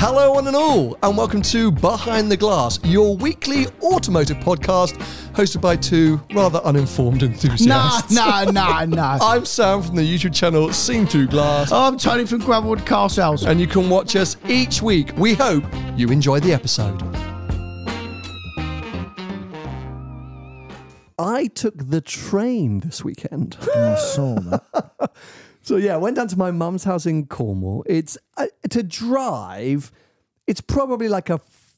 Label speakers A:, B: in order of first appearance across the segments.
A: Hello, one and all, and welcome to Behind the Glass, your weekly automotive podcast hosted by two rather uninformed
B: Nah,
A: enthusiasts.
B: nah, nah, nah.
A: I'm Sam from the YouTube channel Seen Through Glass,
B: I'm Tony from Gravelwood Car Sales.
A: and you can watch us each week. We hope you enjoy the episode. I took the train this weekend.
B: I saw that.
A: So yeah, I went down to my mum's house in Cornwall. It's uh, to drive. It's probably like a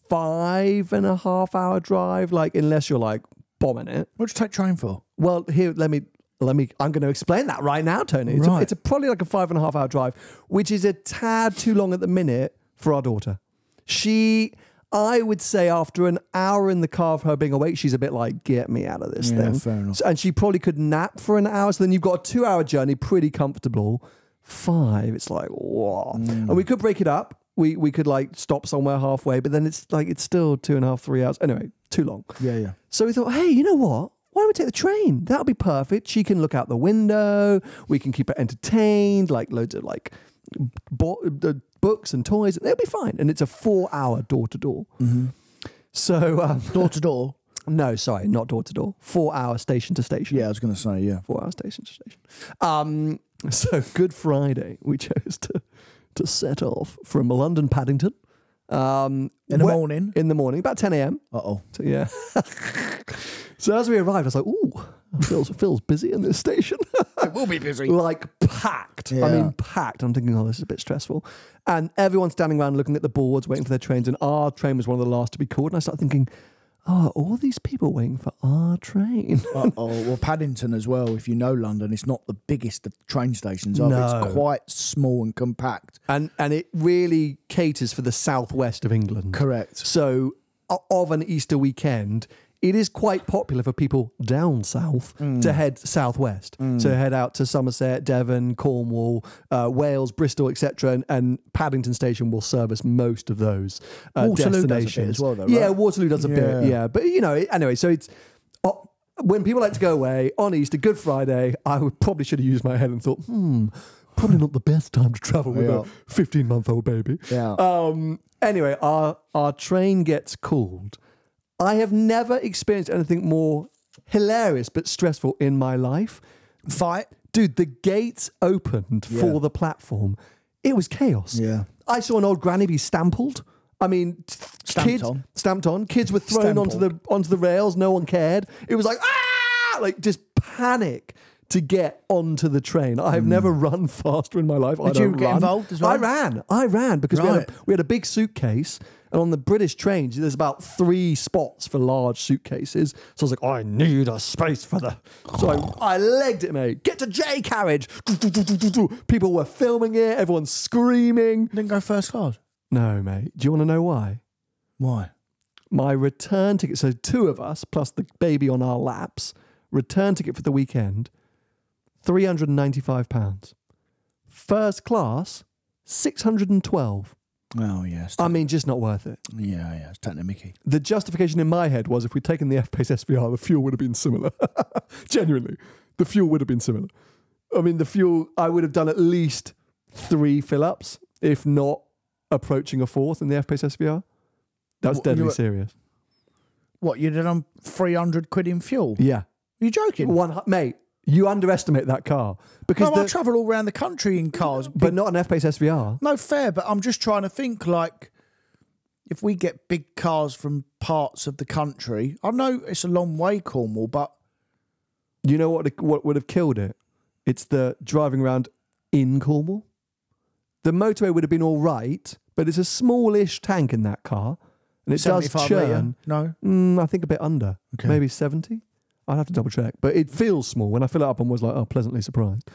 A: five and a half hour drive, like unless you're like bombing it.
B: What'd you take train for?
A: Well, here, let me, let me. I'm going to explain that right now, Tony. It's, a, it's a, probably like a five and a half hour drive, which is a tad too long at the minute for our daughter. She, I would say, after an hour in the car of her being awake, she's a bit like, "Get me out of this
B: Yeah,
A: thing."
B: fair enough.
A: So- and she probably could nap for an hour. So then you've got a two hour journey, pretty comfortable. Five, it's like, whoa.
B: Mm.
A: And we could break it up. We we could like stop somewhere halfway, but then it's like it's still two and a half, three hours. Anyway, too long.
B: Yeah, yeah.
A: So we thought, hey, you know what? Why don't we take the train? That'll be perfect. She can look out the window. We can keep her entertained, like loads of like uh, books and toys—they'll be fine. And it's a four-hour door-to-door. So um,
B: Door to door.
A: no, sorry, not door-to-door. Four-hour station to station.
B: Yeah, I was going to say, yeah.
A: Four-hour station to station. Um, so Good Friday, we chose to to set off from London Paddington. Um,
B: In the
A: where-
B: morning.
A: In the morning, about 10 a.m.
B: Uh oh.
A: So, yeah. so as we arrived, I was like, "Ooh, it feels busy in this station."
B: It will be busy.
A: like packed. I
B: Yeah.
A: mean, packed. I'm thinking, "Oh, this is a bit stressful." And everyone's standing around looking at the boards, waiting for their trains. And our train was one of the last to be called. And I started thinking, "Oh, all these people waiting for our train."
B: Oh. Well, Paddington as well. If you know London, it's not the biggest of train stations.
A: No.
B: It's quite small and compact.
A: and and it really caters for the southwest of England.
B: Correct.
A: So of an Easter weekend, it is quite popular for people down south
B: Mm.
A: to head southwest. to head out to Somerset, Devon, Cornwall, uh, Wales, Bristol, etc. And, and Paddington Station will service most of those uh,
B: Waterloo does a bit
A: destinations
B: as well, though,
A: Yeah. Waterloo does a bit.
B: Yeah.
A: Yeah, but you know, anyway. So it's. uh, when people like to go away on Easter, Good Friday, I would probably should have used my head and thought, hmm, probably not the best time to travel with
B: Yeah.
A: a 15 month old baby.
B: Yeah.
A: Um, anyway, our our train gets called. I have never experienced anything more hilarious but stressful in my life.
B: Fight.
A: Dude, the gates opened
B: Yeah.
A: for the platform. It was chaos.
B: Yeah.
A: I saw an old granny be stampled. I mean,
B: Stamped
A: kids
B: on.
A: stamped on. Kids were thrown onto the onto the rails. No one cared. It was like ah, like just panic to get onto the train. I've hmm. never run faster in my life. I.
B: Did you get
A: run.
B: involved as well?
A: I ran. I ran because we, had a, we had a big suitcase. And on the British trains, there's about three spots for large suitcases. So I was like, I need a space for the. So I, I legged it, mate. Get to J carriage. People were filming it. Everyone's screaming.
B: Didn't go first class.
A: No, mate. Do you want to know why?
B: Why?
A: My return ticket, so two of us plus the baby on our laps, return ticket for the weekend, £395. First class, 612
B: Oh yeah. It's
A: I mean, just not worth it.
B: yeah, yeah. It's taking Mickey.
A: The justification in my head was if we'd taken the F Pace SVR, the fuel would have been similar. Genuinely, the fuel would have been similar. I mean, the fuel, I would have done at least three fill ups, if not approaching a fourth in the F Pace SVR. That's
B: What,
A: deadly
B: were-
A: serious.
B: What you did on three hundred quid in fuel?
A: Yeah.
B: you joking?
A: One, mate, you underestimate that car because,
B: No, I travel all around the country in cars.
A: but not an F Pace SVR.
B: No, fair, but I'm just trying to think like if we get big cars from parts of the country. I know it's a long way, Cornwall, but
A: You know what? What would have killed it? It's the driving around in Cornwall. The motorway would have been all right, but it's a smallish tank in that car, and it does churn.
B: No.
A: Mm, I think a bit under,
B: Okay.
A: maybe seventy. I'd have to double check, but it feels small. When I fill it up, I was like, oh, pleasantly surprised.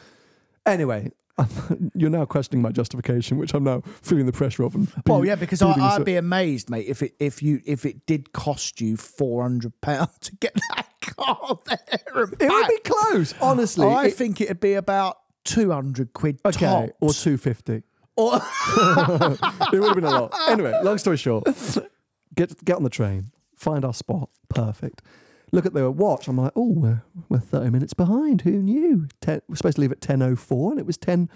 A: Anyway, you're now questioning my justification, which I'm now feeling the pressure of. And
B: Well, yeah, because I, I'd be amazed, mate, if it if you if it did cost you four hundred pounds to get that car there.
A: It would be close, honestly.
B: I
A: It-
B: think it'd be about two hundred quid.
A: okay, or two fifty.
B: Or-
A: it would have been a lot. Anyway, long story short, get get on the train, find our spot, perfect. Look at the watch. I'm like, oh, we're, we're 30 minutes behind. Who knew? Ten, we're supposed to leave at 10.04 and it was 10.34.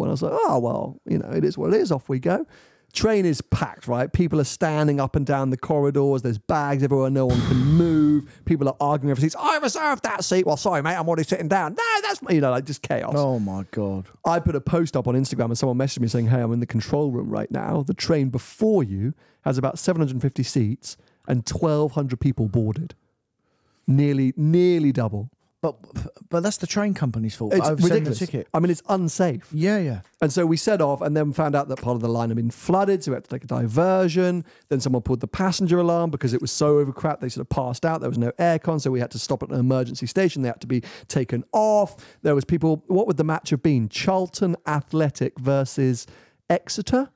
A: And I was like, oh, well, you know, it is what it is. Off we go. train is packed, right? People are standing up and down the corridors. There's bags everywhere. No one can move. People are arguing over seats. I reserved that seat. Well, sorry, mate. I'm already sitting down. No, that's you know, like just chaos.
B: Oh my god.
A: I put a post up on Instagram and someone messaged me saying, "Hey, I'm in the control room right now. The train before you has about 750 seats and 1,200 people boarded. Nearly, nearly double.
B: But but that's the train company's fault.
A: It's
B: overselling
A: ridiculous.
B: The ticket.
A: I mean, it's unsafe.
B: Yeah, yeah.
A: And so we set off and then found out that part of the line had been flooded, so we had to take a diversion. Then someone pulled the passenger alarm because it was so overcrowded, they sort of passed out. There was no aircon, so we had to stop at an emergency station. They had to be taken off. There was people, what would the match have been? Charlton Athletic versus Exeter?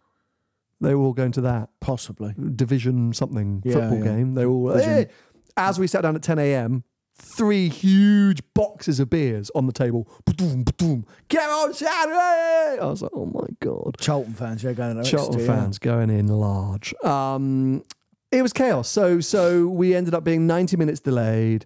A: They were all going to that
B: Possibly.
A: division something
B: Yeah,
A: football
B: yeah.
A: game. They all. Hey! As we sat down at 10 a.m. Three huge boxes of beers on the table. Ba-doom, ba-doom. Get on Saturday! I was like, oh my god.
B: Charlton fans, yeah, going to
A: Charlton
B: Exeter, yeah.
A: fans going in large. Um, it was chaos. So so we ended up being 90 minutes delayed,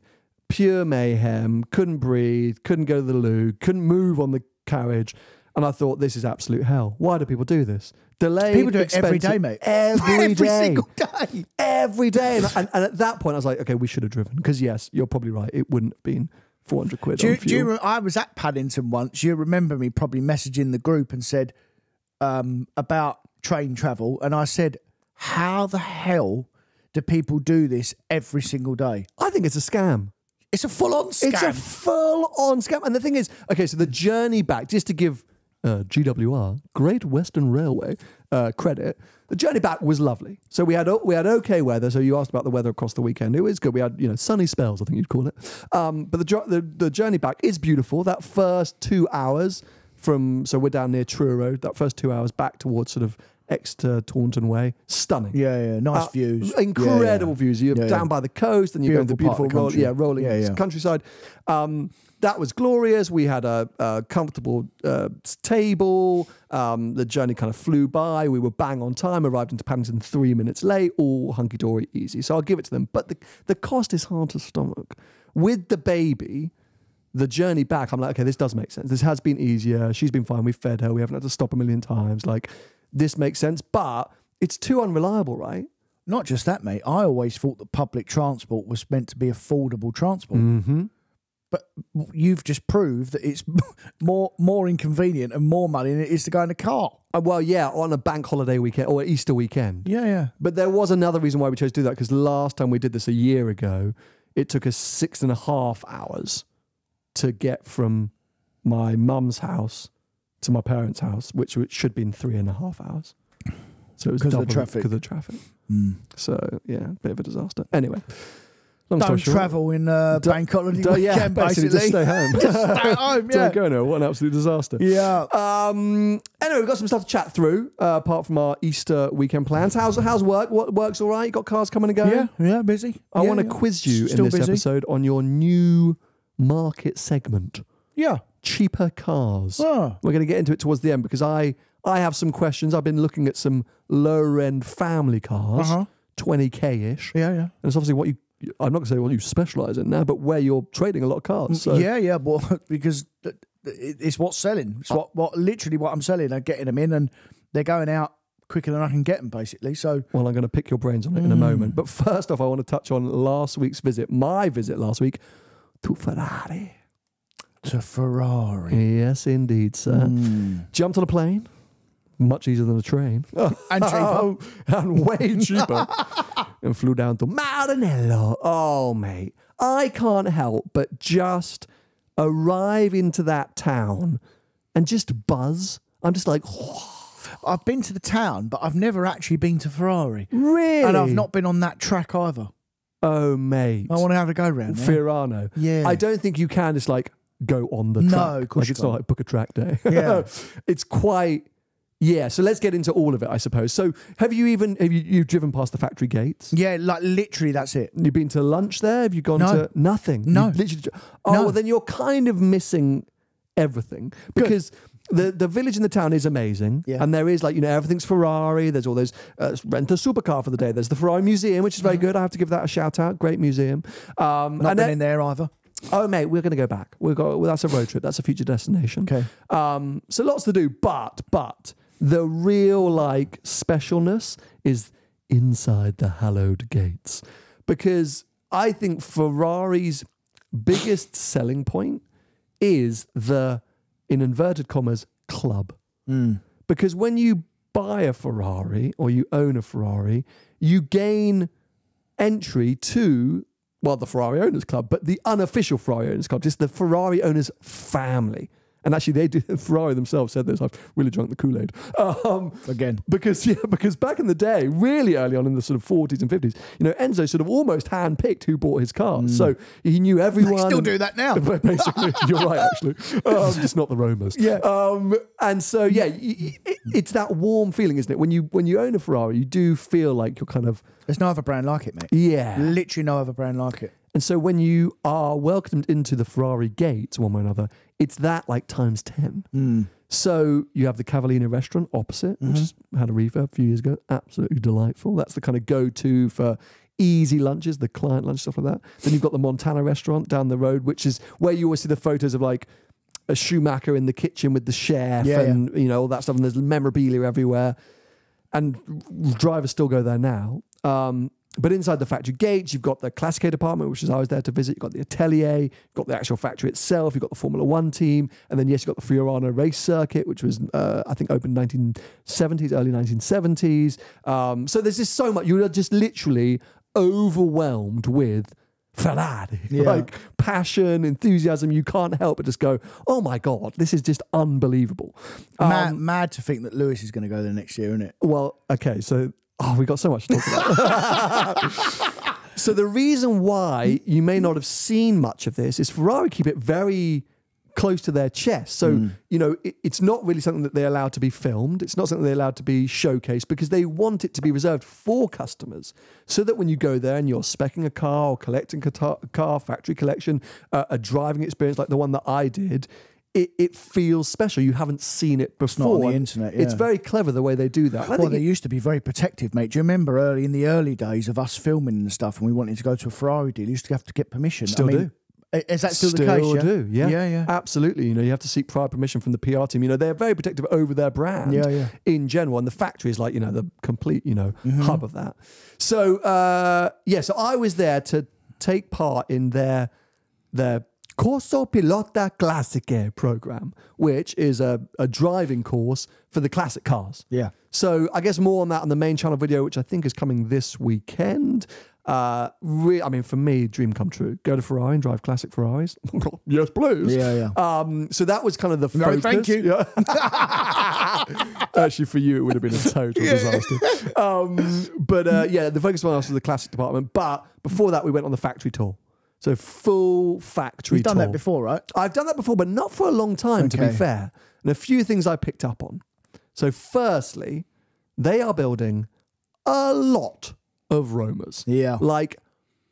A: pure mayhem. Couldn't breathe, couldn't go to the loo, couldn't move on the carriage. And I thought, this is absolute hell. Why do people do this? Delayed,
B: People do it every day, mate.
A: Every
B: Every
A: day.
B: single day.
A: Every day. And, and, and at that point, I was like, okay, we should have driven. Because yes, you're probably right. It wouldn't have been 400 quid
B: Do you,
A: on
B: do you I was at Paddington once. You remember me probably messaging the group and said um, about train travel, and I said, "How the hell do people do this every single day?
A: I think it's a scam.
B: It's a full-on scam."
A: It's a full on scam. And the thing is, okay, so the journey back, just to give uh, GWR, Great Western Railway, uh, credit, the journey back was lovely. So we had we had okay weather. So you asked about the weather across the weekend. It was good. We had you know sunny spells, I think you'd call it. Um, but the, the the journey back is beautiful. That first two hours from so we're down near Truro Road. That first two hours back towards sort of Exeter Taunton Way, stunning.
B: yeah, yeah, nice
A: Uh,
B: views,
A: Incredible
B: Yeah,
A: views. You're
B: Yeah,
A: down
B: yeah.
A: by the coast and you're going to the
B: Beautiful
A: beautiful,
B: part of the
A: roll,
B: country.
A: yeah, rolling
B: Yeah, yeah.
A: countryside. Um, that was glorious. We had a, a comfortable uh, table. Um, the journey kind of flew by. We were bang on time. Arrived into Paddington three minutes late. All hunky dory, easy. So I'll give it to them. But the the cost is hard to stomach. With the baby, the journey back, I'm like, okay, this does make sense. This has been easier. She's been fine. We've fed her. We haven't had to stop a million times. Like, this makes sense. But it's too unreliable, right?
B: Not just that, mate. I always thought that public transport was meant to be affordable transport.
A: Mm-hmm.
B: But you've just proved that it's more more inconvenient and more money than it is to go in a car.
A: Uh, well, yeah, on a bank holiday weekend or Easter weekend.
B: Yeah, yeah.
A: But there was another reason why we chose to do that because last time we did this a year ago, it took us six and a half hours to get from my mum's house to my parents' house, which should have been three and a half hours. So it was
B: 'Cause of the
A: double
B: traffic.
A: Because of the traffic.
B: Mm.
A: So yeah, bit of a disaster. Anyway, long
B: Don't travel in uh,
A: Don't-
B: bank holiday
A: Don't- yeah,
B: weekend,
A: basically,
B: basically.
A: just stay home.
B: Stay home, yeah.
A: Don't go nowhere. What an absolute disaster.
B: Yeah.
A: Um. Anyway, we've got some stuff to chat through. Uh, apart from our Easter weekend plans, how's how's work? What works all right? You got cars coming and going?
B: Yeah, yeah, busy.
A: I
B: Yeah,
A: want to
B: yeah.
A: quiz you
B: Still
A: in this
B: busy.
A: episode on your new market segment,
B: Yeah.
A: cheaper cars.
B: Oh,
A: We're going to get into it towards the end because I I have some questions. I've been looking at some lower end family cars,
B: Uh-huh.
A: 20k ish,
B: yeah, yeah.
A: and it's obviously what you. I'm not going to say what you specialize in now, but where you're trading a lot of cars. So
B: yeah, yeah, well, because it's what's selling. It's what, what literally what I'm selling. I'm getting them in and they're going out quicker than I can get them, basically. So,
A: Well, I'm going to pick your brains on it
B: Mm.
A: in a moment. But first off, I want to touch on last week's visit, my visit last week to Ferrari.
B: to Ferrari.
A: Yes, indeed, sir.
B: Mm.
A: Jumped on a plane, much easier than a train, oh.
B: And cheaper. Oh.
A: and way cheaper, and flew down to Maranello. Oh, mate, I can't help but just arrive into that town and just buzz. I'm just like,
B: I've been to the town, but I've never actually been to Ferrari.
A: really?
B: And I've not been on that track either.
A: Oh, mate.
B: I want to have a go round there.
A: Fiorano.
B: Yeah.
A: I don't think you can just like go on the track.
B: No, of course
A: like
B: you
A: it's not
B: can't.
A: like book a track day.
B: Yeah.
A: it's quite yeah. So let's get into all of it, I suppose. So have you even have you you've driven past the factory gates?
B: Yeah, like literally, that's it.
A: You've been to lunch there? Have you gone
B: No.
A: to nothing?
B: No.
A: You've literally, oh,
B: No.
A: well, then you're kind of missing everything because the, the village in the town is amazing.
B: Yeah.
A: And there is like, you know, everything's Ferrari. There's all those, uh, rent a supercar for the day. There's the Ferrari Museum, which is very good. I have to give that a shout out. Great museum. Um.
B: Not
A: and
B: been
A: then-
B: in there either.
A: Oh, mate, we're going to go back. We've got well, that's a road trip. That's a future destination.
B: Okay.
A: Um, so lots to do, but but The real like specialness is inside the hallowed gates. Because I think Ferrari's biggest selling point is the, in inverted commas, club. Mm. Because when you buy a Ferrari or you own a Ferrari, you gain entry to, well, the Ferrari Owners Club, but the unofficial Ferrari Owners Club, just the Ferrari Owners family. And actually, they did, Ferrari themselves said this. I've really drunk the Kool Aid. Um,
B: Again.
A: because yeah, because back in the day, really early on in the sort of forties and fifties, you know, Enzo sort of almost handpicked who bought his cars, so he knew everyone.
B: Still do that now.
A: Basically, you're right. Actually, um, just not the Romas.
B: Yeah.
A: Um, and so yeah, it, it's that warm feeling, isn't it? When you when you own a Ferrari, you do feel like you're kind of
B: There's no other brand like it, mate.
A: yeah.
B: Literally no other brand like it.
A: And so when you are welcomed into the Ferrari gates, one way or another, it's that like times 10. So you have the Cavallino restaurant opposite, which has had a refurb a few years ago. Absolutely delightful. That's the kind of go to for easy lunches, the client lunch, stuff like that. Then you've got the Montana restaurant down the road, which is where you always see the photos of like a Schumacher in the kitchen with the chef
B: Yeah,
A: and, you know, all that stuff. And there's memorabilia everywhere and drivers still go there now. Um, but inside the factory gates, you've got the Classiche department, which is I was there to visit. You've got the atelier, you've got the actual factory itself, you've got the Formula One team, and then yes, you've got the Fiorano race circuit, which was uh, I think opened 1970s, early 1970s. Um, so there's just so much. You're just literally overwhelmed with Ferrari,
B: Yeah.
A: like passion, enthusiasm. You can't help but just go, "Oh my god, this is just unbelievable."
B: mad,
A: Um,
B: mad to think that Lewis is going to go there next year, isn't it?
A: well, okay, so oh, we got so much to talk about. so the reason why you may not have seen much of this is Ferrari keep it very close to their chest. So you know, it, it's not really something that they're allowed to be filmed. It's not something they're allowed to be showcased because they want it to be reserved for customers, so that when you go there and you're specking a car or collecting a car, factory collection, uh, a driving experience like the one that I did. It, it feels special. You haven't seen it before.
B: It's not on the internet,
A: It's very clever the way they do that. I
B: Well, they
A: it-
B: used to be very protective, mate. Do you remember early in the early days of us filming and stuff, and we wanted to go to a Ferrari deal? You used to have to get permission.
A: Still
B: I mean, i- Is that still, the case? Yeah?
A: do, yeah.
B: yeah, yeah.
A: Absolutely. You know, you have to seek prior permission from the PR team. You know, they're very protective over their brand
B: Yeah, yeah.
A: in general. And the factory is like, you know, the complete, you know,
B: Mm-hmm.
A: hub of that. So, uh, yeah, so I was there to take part in their, their Corso Pilota Classiche program, which is a, a driving course for the classic cars.
B: Yeah.
A: So I guess more on that on the main channel video, which I think is coming this weekend. Uh, re- I mean, for me, dream come true. Go to Ferrari and drive classic Ferraris. yes, please.
B: Yeah, yeah.
A: Um, so that was kind of the
B: No,
A: focus.
B: thank you.
A: Yeah. Actually, for you, it would have been a total disaster. Um, but uh, yeah, the focus on us was the classic department. But before that, we went on the factory tour. So full factory
B: You've done
A: tour.
B: that before, right?
A: I've done that before, but not for a long time, to be fair. And a few things I picked up on. So, firstly, they are building a lot of Romas.
B: Yeah.
A: Like,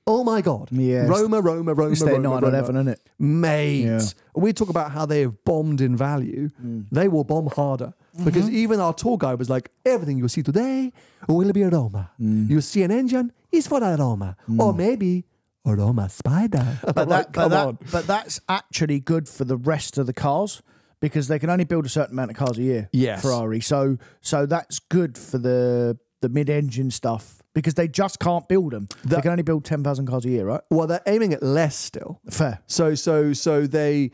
A: oh my God.
B: Yeah,
A: Roma, Roma, Roma,
B: It's their
A: Roma,
B: 911,
A: Roma.
B: isn't it?
A: Mate.
B: Yeah.
A: We talk about how they have bombed in value.
B: Mm.
A: They will bomb harder. Because
B: Mm-hmm.
A: even our tour guide was like, everything you see today will be a Roma.
B: Mm.
A: You see an engine, it's for a Roma. Or maybe a Roma oh, Spider.
B: But
A: I'm like,
B: but that, but that's actually good for the rest of the cars because they can only build a certain amount of cars a year.
A: Yes.
B: Ferrari. So, so that's good for the the mid-engine stuff because they just can't build them. they can only build ten thousand cars a year, right?
A: Well, they're aiming at less still.
B: Fair.
A: So so so they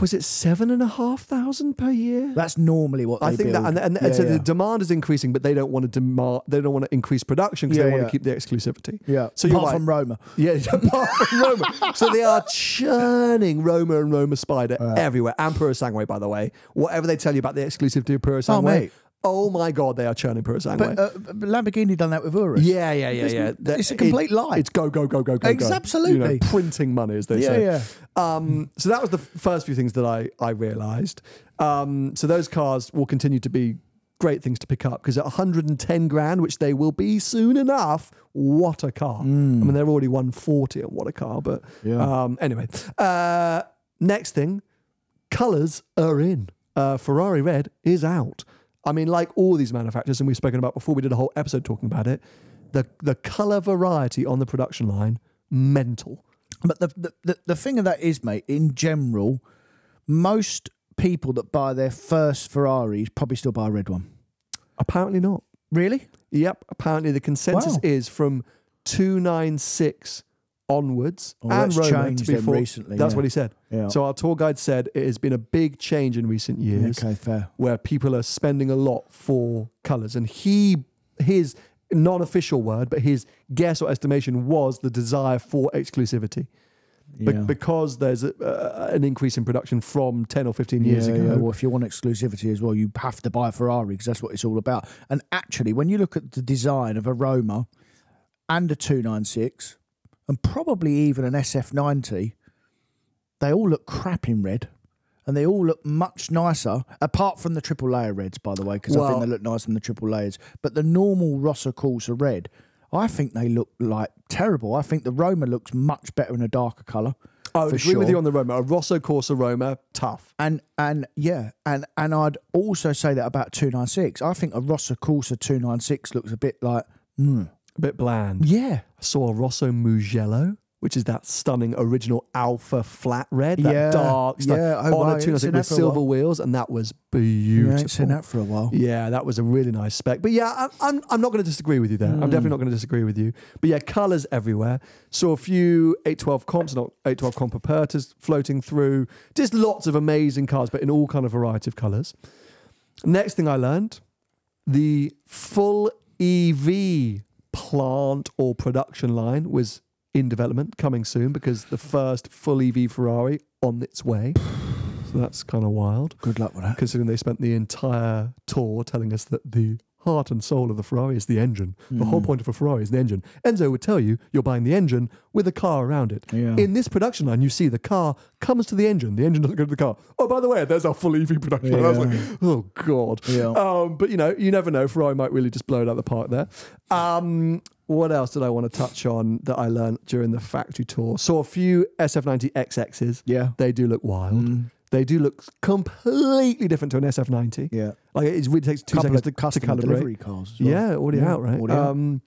A: was it seven and a half thousand per year?
B: That's normally what
A: I think
B: build.
A: that, and, and,
B: Yeah,
A: and so
B: yeah.
A: the demand is increasing, but they don't want to demand. They don't want to increase production because
B: Yeah,
A: they want to keep the exclusivity.
B: yeah.
A: So you're
B: apart
A: right.
B: from Roma.
A: Yeah, apart from Roma. So they are churning Roma and Roma Spider everywhere. And Puro Sangue, by the way. Whatever they tell you about the exclusivity of Puro Sangue.
B: Oh, mate.
A: Oh my God, they are churning Puro Sangue.
B: But, uh, but Lamborghini done that with Urus.
A: yeah, yeah, yeah, yeah. That-
B: it's a complete lie.
A: It's go, go, go, go, go,
B: Ex-
A: go.
B: absolutely.
A: You know, printing money, as they
B: Yeah,
A: say.
B: yeah.
A: Um, so that was the f- first few things that I, I realized. Um, so those cars will continue to be great things to pick up because at 110 grand, which they will be soon enough, what a car. I mean, they're already 140 and what a car. But
B: Yeah.
A: um, anyway, uh, next thing, colors are in. Uh, Ferrari Red is out. I mean, like all these manufacturers, and we've spoken about before, we did a whole episode talking about it. The the color variety on the production line, mental.
B: But the, the, the, thing of that is, mate, in general, most people that buy their first Ferraris probably still buy a red one.
A: Apparently not.
B: Really?
A: Yep. Apparently the consensus
B: Wow.
A: is from 296 onwards
B: Oh,
A: and Roma to be
B: recently,
A: That's
B: yeah.
A: what he said.
B: Yeah.
A: So our tour guide said it has been a big change in recent years
B: okay, fair.
A: where people are spending a lot for colours. And he, his non-official word, but his guess or estimation was the desire for exclusivity. Be-
B: Yeah.
A: because there's a, uh, an increase in production from 10 or 15 years ago.
B: yeah. Well, if you want exclusivity as well, you have to buy a Ferrari because that's what it's all about. And actually, when you look at the design of a Roma and a 296, and probably even an SF90, they all look crap in red. And they all look much nicer, apart from the triple layer reds, by the way, because I think they look nicer than the triple layers. But the normal Rosso Corsa red, I think they look like terrible. I think the Roma looks much better in a darker colour.
A: I would agree with you on the Roma. A Rosso Corsa Roma, tough.
B: And and yeah, and and I'd also say that about two nine six. I think a Rosso Corsa two nine six looks a bit like mm,
A: A bit bland.
B: yeah,
A: I saw a Rosso Mugello, which is that stunning original alpha flat red, that
B: Yeah,
A: dark stuff
B: yeah. Oh,
A: on a
B: I seen
A: with
B: that for a
A: silver wheels, and that was beautiful.
B: ain't seen that for a while.
A: Yeah, that was a really nice spec. But yeah, I'm, I'm, I'm not going to disagree with you there. I'm
B: Hmm.
A: definitely not going to disagree with you. But yeah, colours everywhere. Saw a few 812 comps, not 812 comp Apertas floating through. Just lots of amazing cars, but in all kind of variety of colours. Next thing I learned, the full EV plant or production line was in development, coming soon, because the first full EV Ferrari on its way. So that's kind of wild
B: Good luck with that.
A: considering they spent the entire tour telling us that the heart and soul of the Ferrari is the engine. The
B: Hmm.
A: whole point of a Ferrari is the engine. Enzo would tell you you're buying the engine with a car around it.
B: Yeah.
A: In this production line, you see the car comes to the engine. The engine doesn't go to the car. Oh, by the way, there's our full EV production. line. I was like, oh god.
B: Yeah.
A: Um, but you know, you never know. Ferrari might really just blow it out of the park there. Um, what else did I want to touch on that I learned during the factory tour? Saw a few SF90 XXs.
B: Yeah.
A: They do look wild. They do look completely different to an SF90.
B: Yeah.
A: Like it really takes two
B: Couple
A: seconds to, to calibrate.
B: delivery cars. well.
A: Yeah, already
B: Yeah,
A: out, right?
B: out.
A: um,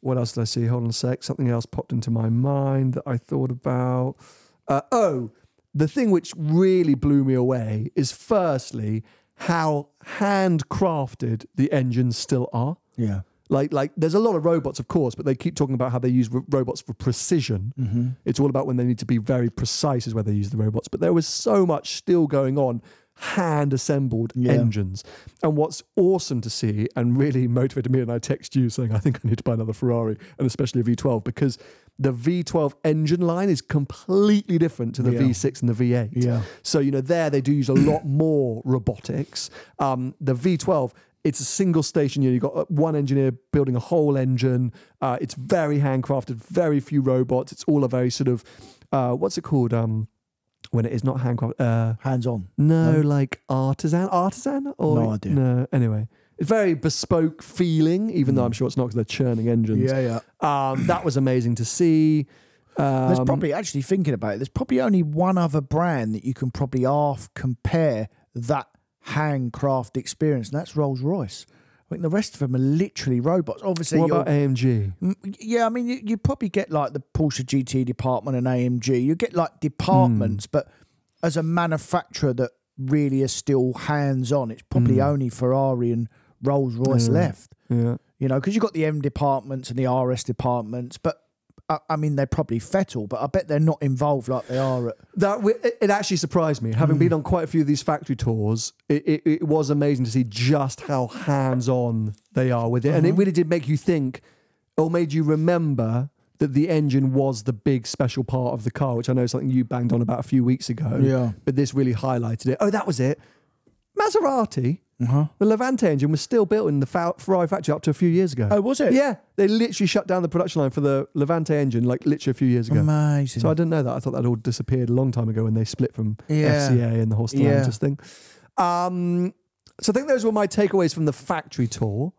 A: what else did I see? Hold on a sec. Something else popped into my mind that I thought about. Uh, oh, the thing which really blew me away is firstly how handcrafted the engines still are.
B: Yeah.
A: Like, like there's a lot of robots, of course, but they keep talking about how they use ro- robots for precision.
B: Mm-hmm.
A: It's all about when they need to be very precise, is where they use the robots. But there was so much still going on, hand assembled
B: Yeah.
A: engines. And what's awesome to see and really motivated me, and I text you saying, I think I need to buy another Ferrari, and especially a V12, because the V12 engine line is completely different to the
B: Yeah.
A: V6 and the V8.
B: Yeah.
A: So, you know, there they do use a lot more robotics. Um, the V12, it's a single station. You know, you've got uh, one engineer building a whole engine. Uh, it's very handcrafted, very few robots. It's all a very sort of, uh, what's it called? Um, when it is not handcrafted. Uh,
B: Hands on.
A: no,
B: No?
A: like artisan, artisan, or
B: No idea.
A: No, anyway, it's very bespoke feeling. Even though I'm sure it's not because they're churning engines.
B: Yeah, yeah.
A: Um, that was amazing to see. Um,
B: There's probably actually thinking about it. There's probably only one other brand that you can probably half compare that handcraft experience, and that's Rolls Royce. I think the rest of them are literally robots. Obviously,
A: what about AMG?
B: Mm, Yeah, I mean, you, you probably get like the Porsche GT department and AMG. You get like departments, but as a manufacturer that really is still hands on, it's probably only Ferrari and Rolls Royce left.
A: Yeah.
B: You know, because you've got the M departments and the RS departments, but I, I mean, they're probably Fettel, but I bet they're not involved like they are at.
A: That it, it actually surprised me. Having hmm. been on quite a few of these factory tours, it, it, it was amazing to see just how hands-on they are with it, and it uh-huh. really did make you think, or made you remember that the engine was the big special part of the car, which I know is something you banged on about a few weeks ago.
B: Yeah.
A: But this really highlighted it. Oh, that was it. Maserati,
B: Uh-huh.
A: the Levante engine was still built in the Ferrari factory up to a few years ago.
B: Oh, was it?
A: Yeah, they literally shut down the production line for the Levante engine like literally a few years ago.
B: Amazing.
A: So I didn't know that. I thought that all disappeared a long time ago when they split from
B: Yeah.
A: FCA and the whole Stellantis thing. Um, so I think those were my takeaways from the factory tour.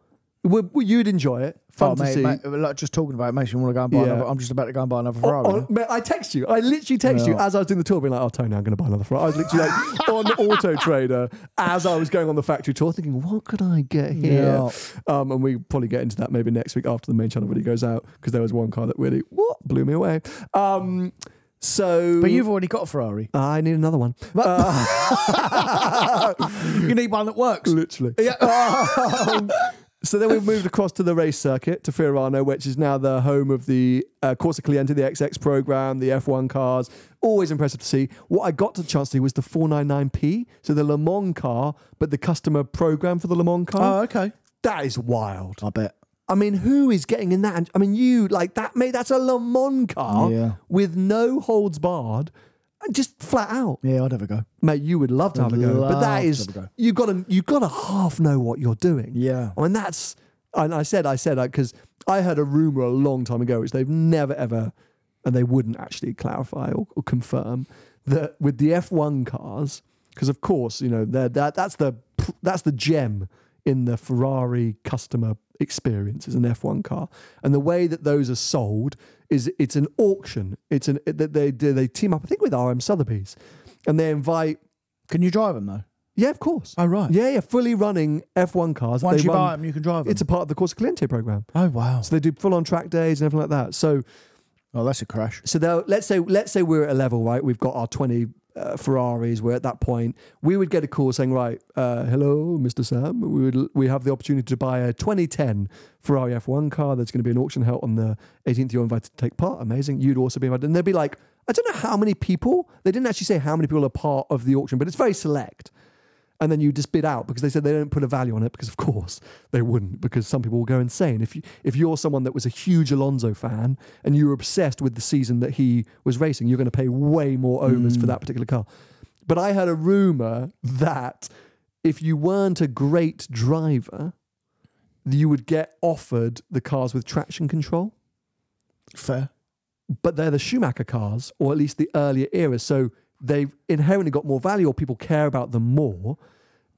A: Would, would- you'd enjoy it. Fun
B: Oh,
A: to
B: mate,
A: see.
B: mate, like just talking about it makes me want to go and buy
A: Yeah.
B: another. I'm just about to go and buy another
A: Oh,
B: Ferrari.
A: oh,
B: now.
A: mate, I text you. I literally text you as I was doing the tour, being like, "Oh, Tony, I'm going to buy another Ferrari." I was literally like on Auto Trader as I was going on the factory tour, thinking, "What could I get here?" Um, and we probably get into that maybe next week after the main channel video goes out because there was one car that really what blew me away. Um, So,
B: But you've already got a Ferrari.
A: I need another one.
B: You need one that works.
A: Literally. Um, so then we moved across to the race circuit to Fiorano, which is now the home of the uh, Corsa Cliente, the XX program, the F1 cars. Always impressive to see. What I got to chance to see was the 499P, so the Le Mans car, but the customer program for the Le Mans car.
B: Oh, okay.
A: that is wild.
B: I bet.
A: I mean, who is getting in that? I mean, you like that, mate. That's a Le Mans car
B: Yeah.
A: with no holds barred, just flat out,
B: Yeah, I'd have a go.
A: mate. You would love to have a go, but
B: love
A: that
B: to
A: is
B: have a go.
A: you got to you got to half know what you're doing.
B: Yeah.
A: I mean, that's and I said I said because I heard a rumor a long time ago, which they've never ever, and they wouldn't actually clarify or, or confirm that with the F1 cars, because of course you know they're, that that's the that's the gem in the Ferrari customer experience is an F1 car, and the way that those are sold is it's an auction. It's an they they, they team up I think with RM Sotheby's, and they invite.
B: Can you drive them though?
A: Yeah, of course.
B: Oh, right.
A: Yeah, yeah, fully running F1 cars.
B: Once
A: They
B: you
A: run-
B: buy them, you can drive them.
A: it's a part of the Corsa Cliente program.
B: oh wow.
A: So they do full on track days and everything like that. So
B: Oh, that's a crash.
A: so let's say let's say we're at a level right. We've got our twenty uh, Ferraris. We're at that point. We would get a call saying, right, uh, hello, Mr. Sam. We would we have the opportunity to buy a 2010 Ferrari F1 car. There's going to be an auction held on the 18th. You're invited to take part. Amazing. You'd also be invited. And they'd be like, I don't know how many people. They didn't actually say how many people are part of the auction, but it's very select and then you just bid out because they said they don't put a value on it because of course they wouldn't because some people will go insane if you if you're someone that was a huge Alonso fan and you were obsessed with the season that he was racing you're going to pay way more overs for mm. that particular car but I heard a rumor that if you weren't a great driver you would get offered the cars with traction control
B: Fair.
A: but they're the Schumacher cars, or at least the earlier eras. So they've inherently got more value, or people care about them more.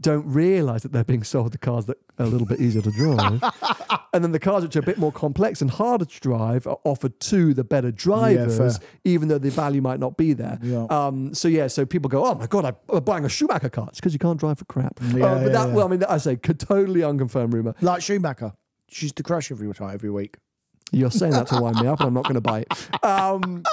A: Don't realize that they're being sold the cars that are a little bit easier to drive. and then the cars which are a bit more complex and harder to drive are offered to the better drivers,
B: fair.
A: even though the value might not be there.
B: Yeah.
A: Um, so yeah, so people go, oh my god, I'm buying a Schumacher car. It's because you can't drive for crap.
B: Yeah,
A: Uh, but
B: yeah,
A: that,
B: yeah.
A: well, I mean, I say, could totally unconfirmed rumor.
B: Like Schumacher. She's to crash every time, every week.
A: You're saying that to wind me up, and I'm not going to buy it. Um,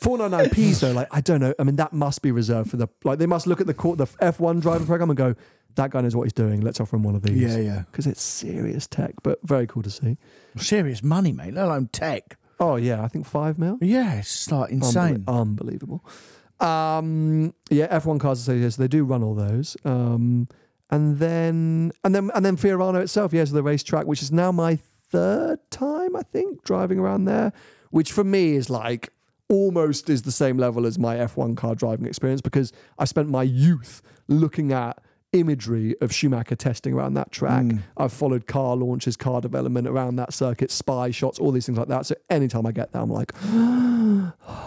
A: 499p, though, like I don't know. I mean, that must be reserved for the like. They must look at the court, the F1 driver program, and go, "That guy knows what he's doing. Let's offer him one of these."
B: Yeah, yeah.
A: because it's serious tech, but very cool to see.
B: Serious money, mate, let alone tech.
A: Oh yeah, I think five mil.
B: Yeah, it's like
A: Unbel-
B: insane.
A: unbelievable. Um, yeah, F1 cars association. So they do run all those. Um, and then and then and then Fiorano itself. Yes, the racetrack, which is now my third time, I think, driving around there. Which for me is like almost is the same level as my F1 car driving experience because I spent my youth looking at imagery of Schumacher testing around that track.
B: Mm.
A: I've followed car launches, car development around that circuit, spy shots, all these things like that. So anytime I get there, I'm like,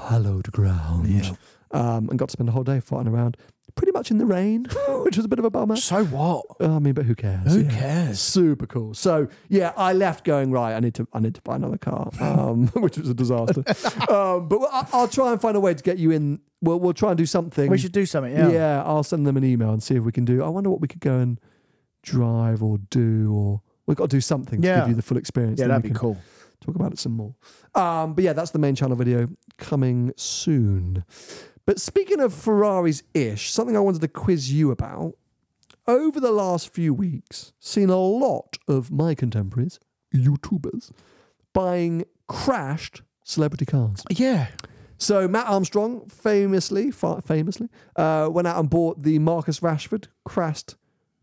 A: hallowed ground.
B: Yeah.
A: Um, and got to spend a whole day flying around, pretty much in the rain, which was a bit of a bummer.
B: So what?
A: Uh, I mean, but who cares?
B: Who
A: Yeah.
B: cares?
A: Super cool. So yeah, I left going right. I need to. I need to buy another car, um, which was a disaster. um, but I, I'll try and find a way to get you in. We'll we'll try and do something.
B: We should do something. Yeah.
A: Yeah. I'll send them an email and see if we can do. I wonder what we could go and drive or do, or we've got to do something to give you the full experience.
B: Yeah, that'd be cool.
A: talk about it some more. Um, but yeah, that's the main channel video coming soon. But speaking of Ferraris ish, something I wanted to quiz you about. Over the last few weeks, seen a lot of my contemporaries, YouTubers, buying crashed celebrity cars.
B: Yeah.
A: So Matt Armstrong famously, famously, uh, went out and bought the Marcus Rashford crashed,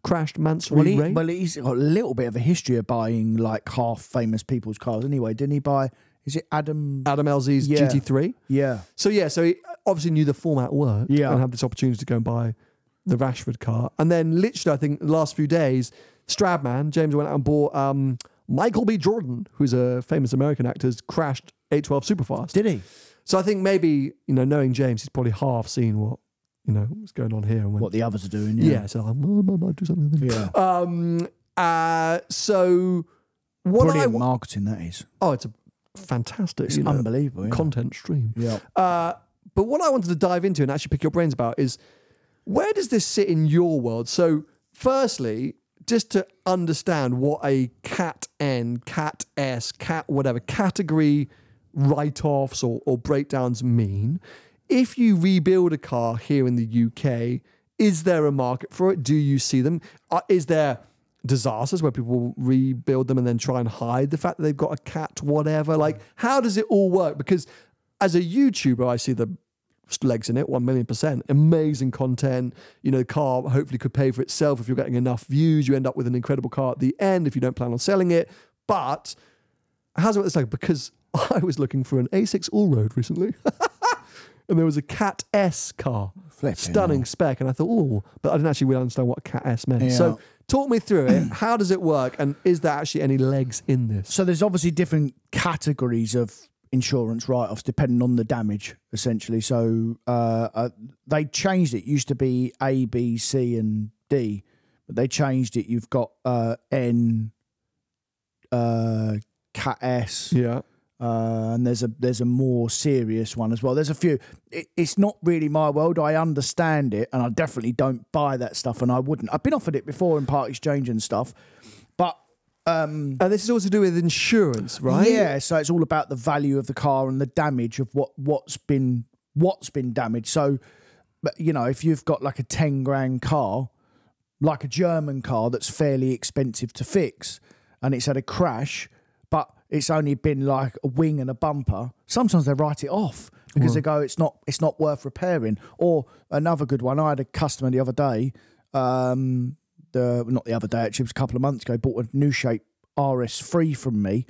A: crashed Mansory
B: Well, he,
A: Ray.
B: well, he's got a little bit of a history of buying like half famous people's cars. Anyway, didn't he buy? Is it Adam?
A: Adam LZ's
B: Yeah.
A: GT3.
B: Yeah.
A: So yeah, so he obviously knew the format worked
B: Yeah.
A: and had this opportunity to go and buy the Rashford car. And then literally, I think the last few days, Stradman, James went out and bought um, Michael B. Jordan, who's a famous American actor, has crashed 812 Superfast.
B: Did he?
A: So I think maybe, you know, knowing James, he's probably half seen what, you know, what's going on here. And went,
B: What the others are doing?
A: yeah.
B: Yeah.
A: so I'm, I might do something.
B: Yeah.
A: Um, uh, so what I,
B: Brilliant
A: wa-
B: marketing that is.
A: oh, it's a fantastic,
B: It's
A: you know,
B: unbelievable. Yeah.
A: content stream.
B: yeah.
A: Uh, but what I wanted to dive into and actually pick your brains about is where does this sit in your world? So, firstly, just to understand what a cat N, cat S, cat whatever category write offs or, or breakdowns mean, if you rebuild a car here in the UK, is there a market for it? Do you see them? Uh, is there disasters where people rebuild them and then try and hide the fact that they've got a cat, whatever? Like, how does it all work? Because as a YouTuber, I see the legs in it, one million percent. Amazing content. You know, the car hopefully could pay for itself if you're getting enough views. You end up with an incredible car at the end if you don't plan on selling it. But how's it this like? Because I was looking for an A6 allroad recently. and there was a Cat S car.
B: Flipping
A: Stunning spec. And I thought, oh, but I didn't actually really understand what Cat S meant.
B: Yeah.
A: So talk me through it. How does it work? And is there actually any legs in this?
B: So there's obviously different categories of insurance write-offs depending on the damage, essentially. So uh, uh, they changed it. it. Used to be A, B, C, and D, but they changed it. You've got uh, N, uh, Cat S,
A: Yeah.
B: uh, and there's a there's a more serious one as well. There's a few. It, it's not really my world. I understand it, and I definitely don't buy that stuff, and I wouldn't. I've been offered it before in part exchange and stuff, but um,
A: And this is all to do with insurance, right?
B: yeah, so it's all about the value of the car and the damage of what what's been what's been damaged. So, but you know, if you've got like a ten grand car, like a German car that's fairly expensive to fix, and it's had a crash, but it's only been like a wing and a bumper. Sometimes they write it off because they go, it's not it's not worth repairing. Or another good one, I had a customer the other day. Um, the not the other day actually, it was a couple of months ago. Bought a new shape RS3 from me,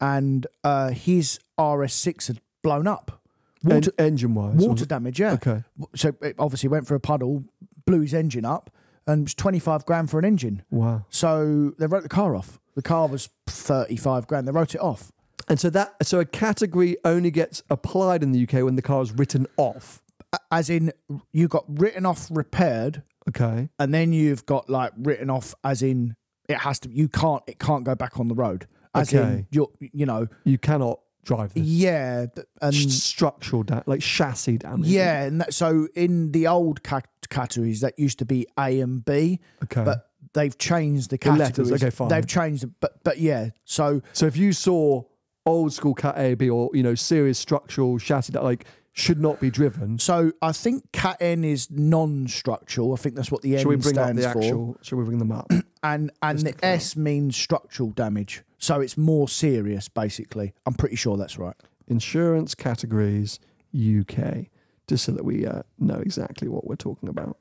B: and uh, his RS6 had blown up. Water,
A: engine wise.
B: water damage, yeah.
A: Okay.
B: So it obviously went for a puddle, blew his engine up, and it was 25 grand for an engine.
A: Wow.
B: So they wrote the car off. The car was 35 grand. They wrote it off.
A: And so that so a category only gets applied in the UK when the car is written off.
B: As in, you got written off repaired,
A: Okay.
B: and then you've got like written off as in it has to, you can't, it can't go back on the road. As
A: Okay.
B: in, you're, you know,
A: You cannot drive this.
B: yeah. And
A: Structural damage, like chassis damage.
B: yeah. And that, so in the old cat- categories, that used to be A and B,
A: Okay.
B: but they've changed the
A: The letters,
B: categories.
A: okay, fine.
B: They've changed but, but yeah. So
A: so if you saw old school Cat A, B, or you know serious structural chassis that like should not be driven,
B: So I think Cat N is non-structural. I think that's what the N
A: should we bring up
B: stands
A: the
B: for.
A: actual? Should we bring them up?
B: And and the S means structural damage. So it's more serious, basically. I'm pretty sure that's right.
A: Insurance categories UK, just so that we uh, know exactly what we're talking about.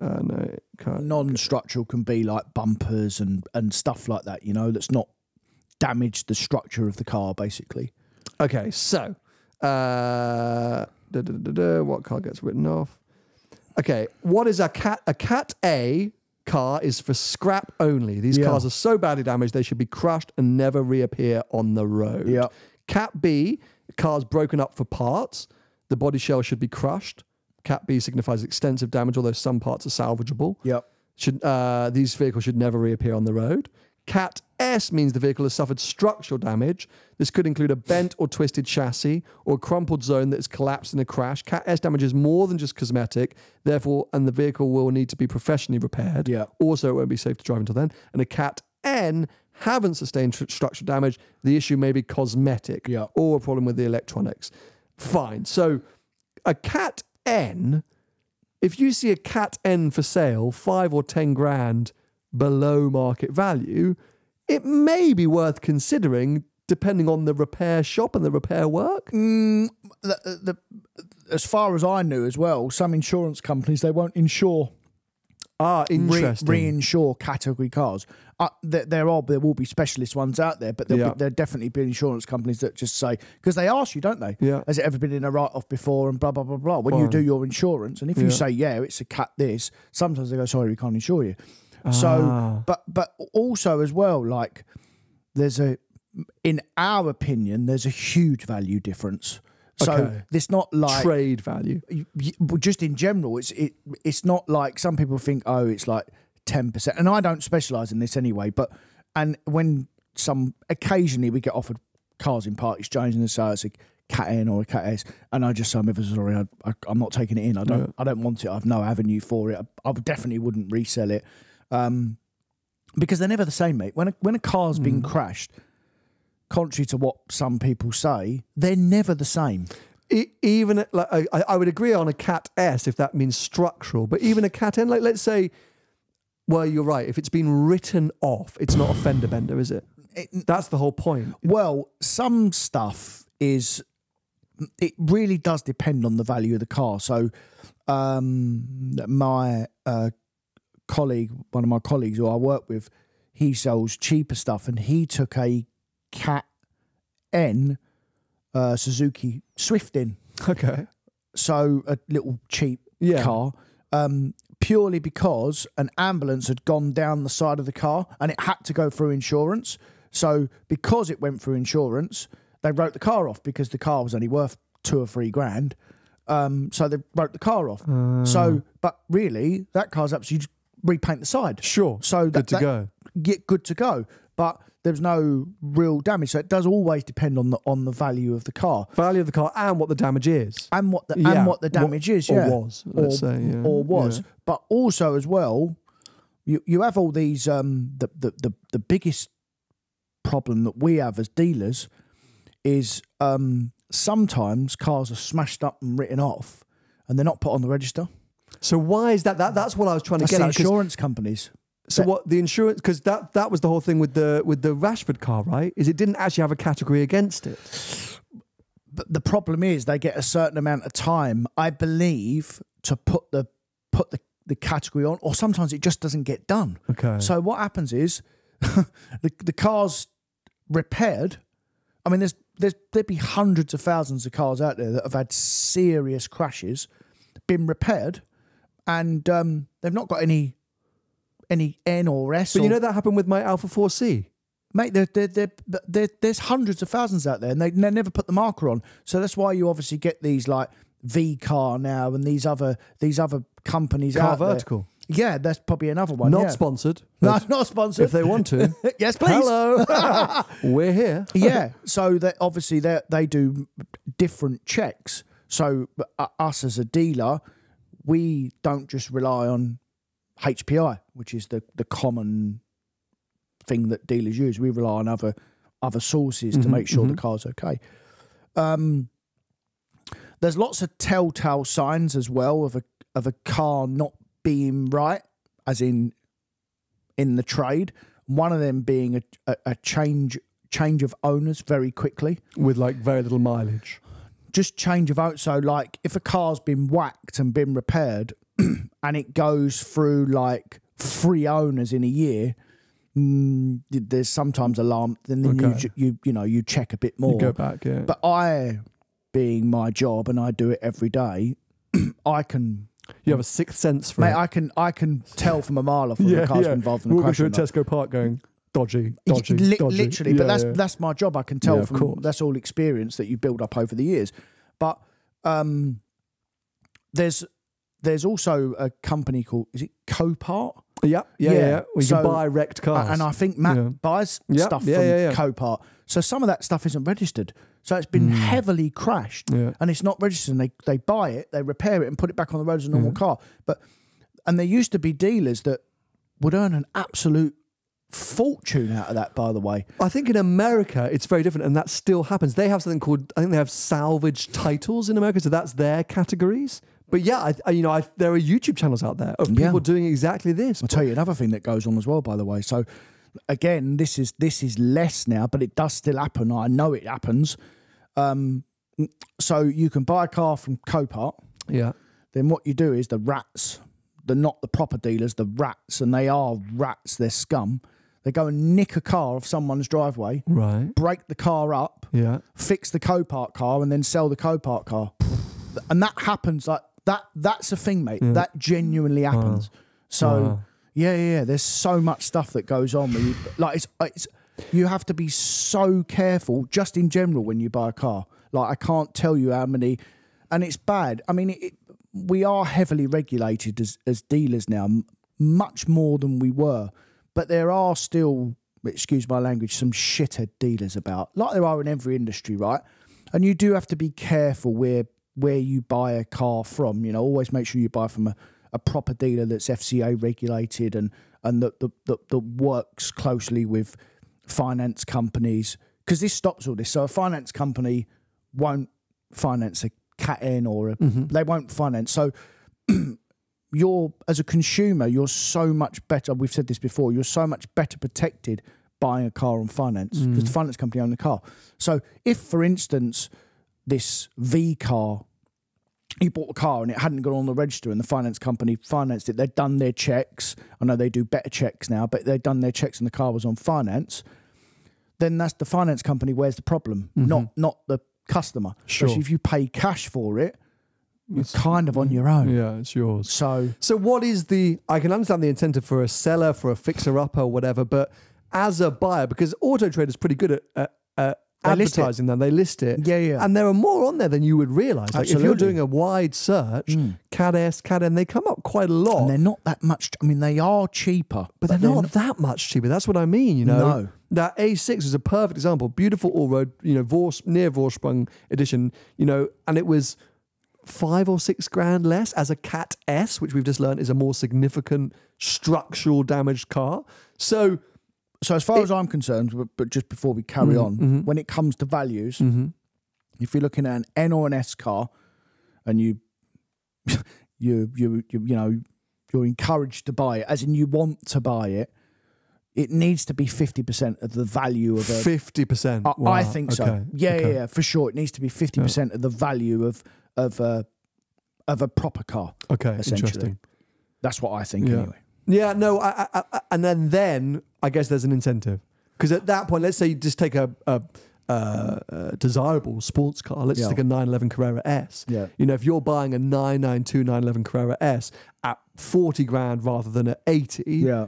A: Uh, no,
B: Non-structural can be like bumpers and and stuff like that. You know, that's not damaged the structure of the car, basically.
A: Okay, so uh, da, da, da, what car gets written off? Okay, what is a cat? A cat A car is for scrap only. These
B: Yeah.
A: cars are so badly damaged they should be crushed and never reappear on the road.
B: Yeah.
A: Cat B, cars broken up for parts. The body shell should be crushed. Cat B signifies extensive damage, although some parts are salvageable
B: Yep.
A: should uh, these vehicles should never reappear on the road. Cat S means the vehicle has suffered structural damage. This could include a bent or twisted chassis or a crumpled zone that has collapsed in a crash. Cat S damage is more than just cosmetic, therefore, and the vehicle will need to be professionally repaired.
B: Yeah.
A: Also, it won't be safe to drive until then. And a Cat N haven't sustained tr- structural damage. The issue may be cosmetic
B: Yeah.
A: or a problem with the electronics. Fine. So, a Cat N if you see a cat N for sale, five or ten grand below market value, it may be worth considering depending on the repair shop and the repair work.
B: The, the, as far as I knew as well, some insurance companies they won't insure
A: Ah, interesting.
B: re- reinsure category cars. Uh, there, there are there will be specialist ones out there, but there'll,
A: Yeah.
B: be, there'll definitely be insurance companies that just say because they ask you, don't they?
A: Yeah.
B: Has it ever been in a write off before? And blah blah blah blah. When you do your insurance, and if you say yeah, it's a cat this, sometimes they go sorry, we can't insure you. So,
A: Ah.
B: but but also as well, like there's a in our opinion, there's a huge value difference. So
A: Okay.
B: it's not like
A: Trade value.
B: just in general, it's it it's not like some people think. Oh, it's like ten percent, and I don't specialize in this anyway. But and when some occasionally we get offered cars in part exchange, and they say it's a cat N or a cat S, and I just say I'm ever sorry, I, I, I'm not taking it in. I don't I don't want it. I've no avenue for it. I, I definitely wouldn't resell it. Um, because they're never the same, mate. When a, when a car's been crashed, contrary to what some people say, they're never the same.
A: E- even at, like I, I would agree on a cat S if that means structural, but even a cat N, like let's say, well, you're right. If it's been written off, it's not a fender bender, is it?
B: It-
A: That's the whole point.
B: Well, some stuff is. It really does depend on the value of the car. So, um, my uh, colleague, one of my colleagues who I work with, he sells cheaper stuff, and he took a Cat N uh, Suzuki Swift in.
A: Okay.
B: so a little cheap
A: Yeah.
B: car um, purely because an ambulance had gone down the side of the car and it had to go through insurance. So because it went through insurance, they wrote the car off because the car was only worth two or three grand. Um, so they wrote the car off.
A: Ah.
B: So, but really, that car's up. So you just repaint the side.
A: Sure.
B: So
A: good
B: that,
A: to
B: that-
A: go.
B: Get good to go. But there's no real damage. So it does always depend on the on the value of the car
A: Value of the car and what the damage is.
B: and what the
A: Yeah,
B: and what the
A: what-
B: damage is,
A: or
B: yeah,
A: was, let's
B: or,
A: say, yeah,
B: or was. But also as well, you you have all these um the, the the the biggest problem that we have as dealers is um sometimes cars are smashed up and written off and they're not put on the register.
A: So why is that? That that's what I was trying to
B: That's
A: get
B: the
A: at.
B: insurance companies.
A: So what the insurance? Because that that was the whole thing with the with the Rashford car, right? Is it didn't actually have a category against it.
B: But the problem is they get a certain amount of time, I believe, to put the put the, the category on, or sometimes it just doesn't get done.
A: Okay.
B: So what happens is the the car's repaired. I mean, there's there's there'd be hundreds of thousands of cars out there that have had serious crashes, been repaired, and um, they've not got any any N or S.
A: but
B: or,
A: you know that happened with my Alfa 4C.
B: mate, there there there there there's hundreds of thousands out there, and they, they never put the marker on. So that's why you obviously get these like V Car now and these other these other companies
A: Car
B: out there.
A: Vertical.
B: Yeah, that's probably another one.
A: Not
B: yeah.
A: sponsored.
B: No, not sponsored.
A: If they want to.
B: yes, please.
A: Hello. We're here.
B: yeah. So that obviously they they do different checks. So uh, us as a dealer, we don't just rely on HPI, which is the the common thing that dealers use. We rely on other other sources to
A: Mhm,
B: make sure the
A: mhm.
B: car's okay. Um, there's lots of telltale signs as well of a of a car not being right, as in in the trade. One of them being a, a, a change change of owners very quickly.
A: With like very little mileage.
B: Just change of owners. So, like, if a car's been whacked and been repaired, and it goes through like three owners in a year, mm, there's sometimes alarm. Then you
A: Okay.
B: ju- you you know you check a bit more.
A: You go back, yeah.
B: But I, being my job, and I do it every day, I can.
A: you have a sixth sense for
B: Mate,
A: it.
B: I can I can tell from a mile off whether the car's involved in a
A: Walking
B: crash. or
A: a
B: not.
A: Tesco park going, dodgy, dodgy,
B: li-
A: dodgy.
B: literally
A: Yeah,
B: but that's
A: yeah.
B: that's my job i can tell
A: Yeah,
B: from
A: course.
B: that's all experience that you build up over the years but um there's there's also a company called is it copart
A: yeah, yeah, yeah,
B: Yeah.
A: We
B: so-
A: can buy wrecked cars.
B: and i think matt
A: Yeah.
B: buys
A: Yeah,
B: stuff
A: yeah,
B: from
A: yeah,
B: copart so some of that stuff isn't registered so it's been heavily crashed and it's not registered and they, they buy it they repair it and put it back on the road as a normal
A: Hmm.
B: car but and there used to be dealers that would earn an absolute fortune out of that by the way
A: I think in America it's very different, and that still happens. They have something called I think they have salvage titles in America, so that's their categories. But yeah, I, I, you know, I, there are YouTube channels out there of
B: Yeah.
A: people doing exactly this.
B: I'll tell you another thing that goes on as well, by the way. So again, this is this is less now, but it does still happen. I know it happens. Um, so you can buy a car from Copart.
A: Yeah,
B: Then what you do is the rats, they're not the proper dealers, the rats, and they are rats. They're scum. They go and nick a car off someone's driveway,
A: right.
B: break the car up,
A: Yeah,
B: fix the Copart car, and then sell the Copart car. And that happens like that. That's a thing, mate. That genuinely happens. So
A: Wow.
B: yeah, yeah, yeah. There's so much stuff that goes on. You, like it's, it's you have to be so careful just in general when you buy a car. Like I can't tell you how many, and it's bad. I mean, it, we are heavily regulated as as dealers now, much more than we were. But there are still, excuse my language, some shithead dealers about, like there are in every industry, right? And you do have to be careful where where you buy a car from. You know, always make sure you buy from a, a proper dealer that's FCA regulated and and that that, that, that works closely with finance companies because this stops all this. So a finance company won't finance a Cat N or a,
A: Mm-hmm.
B: they won't finance. So you're as a consumer, you're so much better. We've said this before. You're so much better protected buying a car on finance because
A: Mm.
B: the finance company own the car. So if, for instance, this V car, you bought a car and it hadn't gone on the register, and the finance company financed it. They'd done their checks. I know they do better checks now, but they'd done their checks and the car was on finance. Then that's the finance company. Where's the problem? Not not the customer.
A: Sure.
B: Especially if you pay cash for it, you're kind of on your own.
A: Yeah, it's yours.
B: So
A: So, what is the? I can understand the incentive for a seller, for a fixer upper, or whatever, but as a buyer, because Auto Trader's pretty good at, at, at
B: They list it.
A: advertising them, they list it.
B: Yeah, yeah.
A: And there are more on there than you would realize. Like if you're doing a wide search, hmm. Cat S, Cat N, they come up quite a lot.
B: and they're not that much. I mean, they are cheaper,
A: but they're, not, that much cheaper. That's what I mean, you know.
B: No.
A: That A6 is a perfect example. Beautiful allroad, you know, Vors, near Vorsprung edition, you know, and it was five or six grand less as a Cat S, which we've just learned is a more significant structural damaged car. So,
B: So as far as I'm concerned, but, but just before we carry
A: Mm-hmm,
B: on, when it comes to values, if you're looking at an N or an S car, and you, you, you, you, you know, you're encouraged to buy it, as in you want to buy it, it needs to be fifty percent of the value of a.
A: 50%.
B: I-
A: Wow,
B: I think so.
A: okay,
B: Yeah,
A: okay.
B: yeah, yeah, for sure. It needs to be fifty percent of the value of of a of a proper car.
A: Okay, interesting.
B: That's what I think.
A: Yeah.
B: Anyway.
A: Yeah, no, I, I, I, and then then I guess there's an incentive because at that point, let's say you just take a, a, a, a desirable sports car. Let's
B: Yeah.
A: take a 911 Carrera S.
B: Yeah.
A: You know, if you're buying a 992 911 Carrera S at 40 grand rather than at 80,
B: Yeah.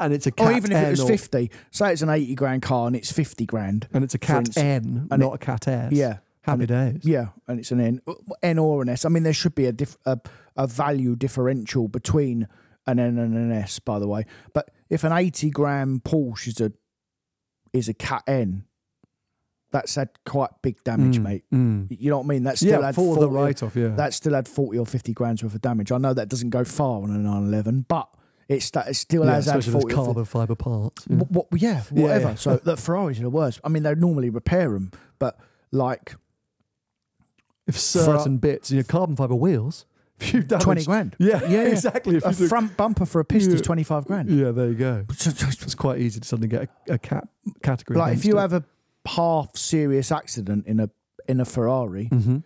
A: and it's a cat Or
B: even if it was
A: or-
B: 50, say it's an 80 grand car and it's 50 grand.
A: and it's a Cat. N,
B: and
A: not a Cat S.
B: Yeah.
A: Happy days.
B: Yeah, and it's an N, N or an S. I mean, there should be a, diff, a a value differential between an N and an S, by the way. But if an 80 gram Porsche is a is a Cat N, that's had quite big damage, mate.
A: Mm.
B: You know what I mean? That's still
A: Yeah,
B: had
A: for
B: 40,
A: the write off, yeah.
B: That still had 40 or 50 grand's worth of damage. I know that doesn't go far on a 911, but it's that it still
A: yeah,
B: has had 40
A: those
B: or 50
A: carbon fiber parts. Yeah.
B: Wh- what, yeah,
A: Yeah,
B: whatever.
A: yeah.
B: So the Ferraris are the worst. I mean, they normally repair them, but like
A: If certain bits, you know, carbon fiber wheels, if damaged,
B: twenty grand.
A: Yeah,
B: yeah, yeah.
A: exactly. If
B: A
A: you do-
B: front bumper for a pista is twenty five grand.
A: Yeah, there you go. It's quite easy to suddenly get a, a cat category.
B: Like if you
A: it.
B: have a half serious accident in a in a Ferrari,
A: Mm-hmm.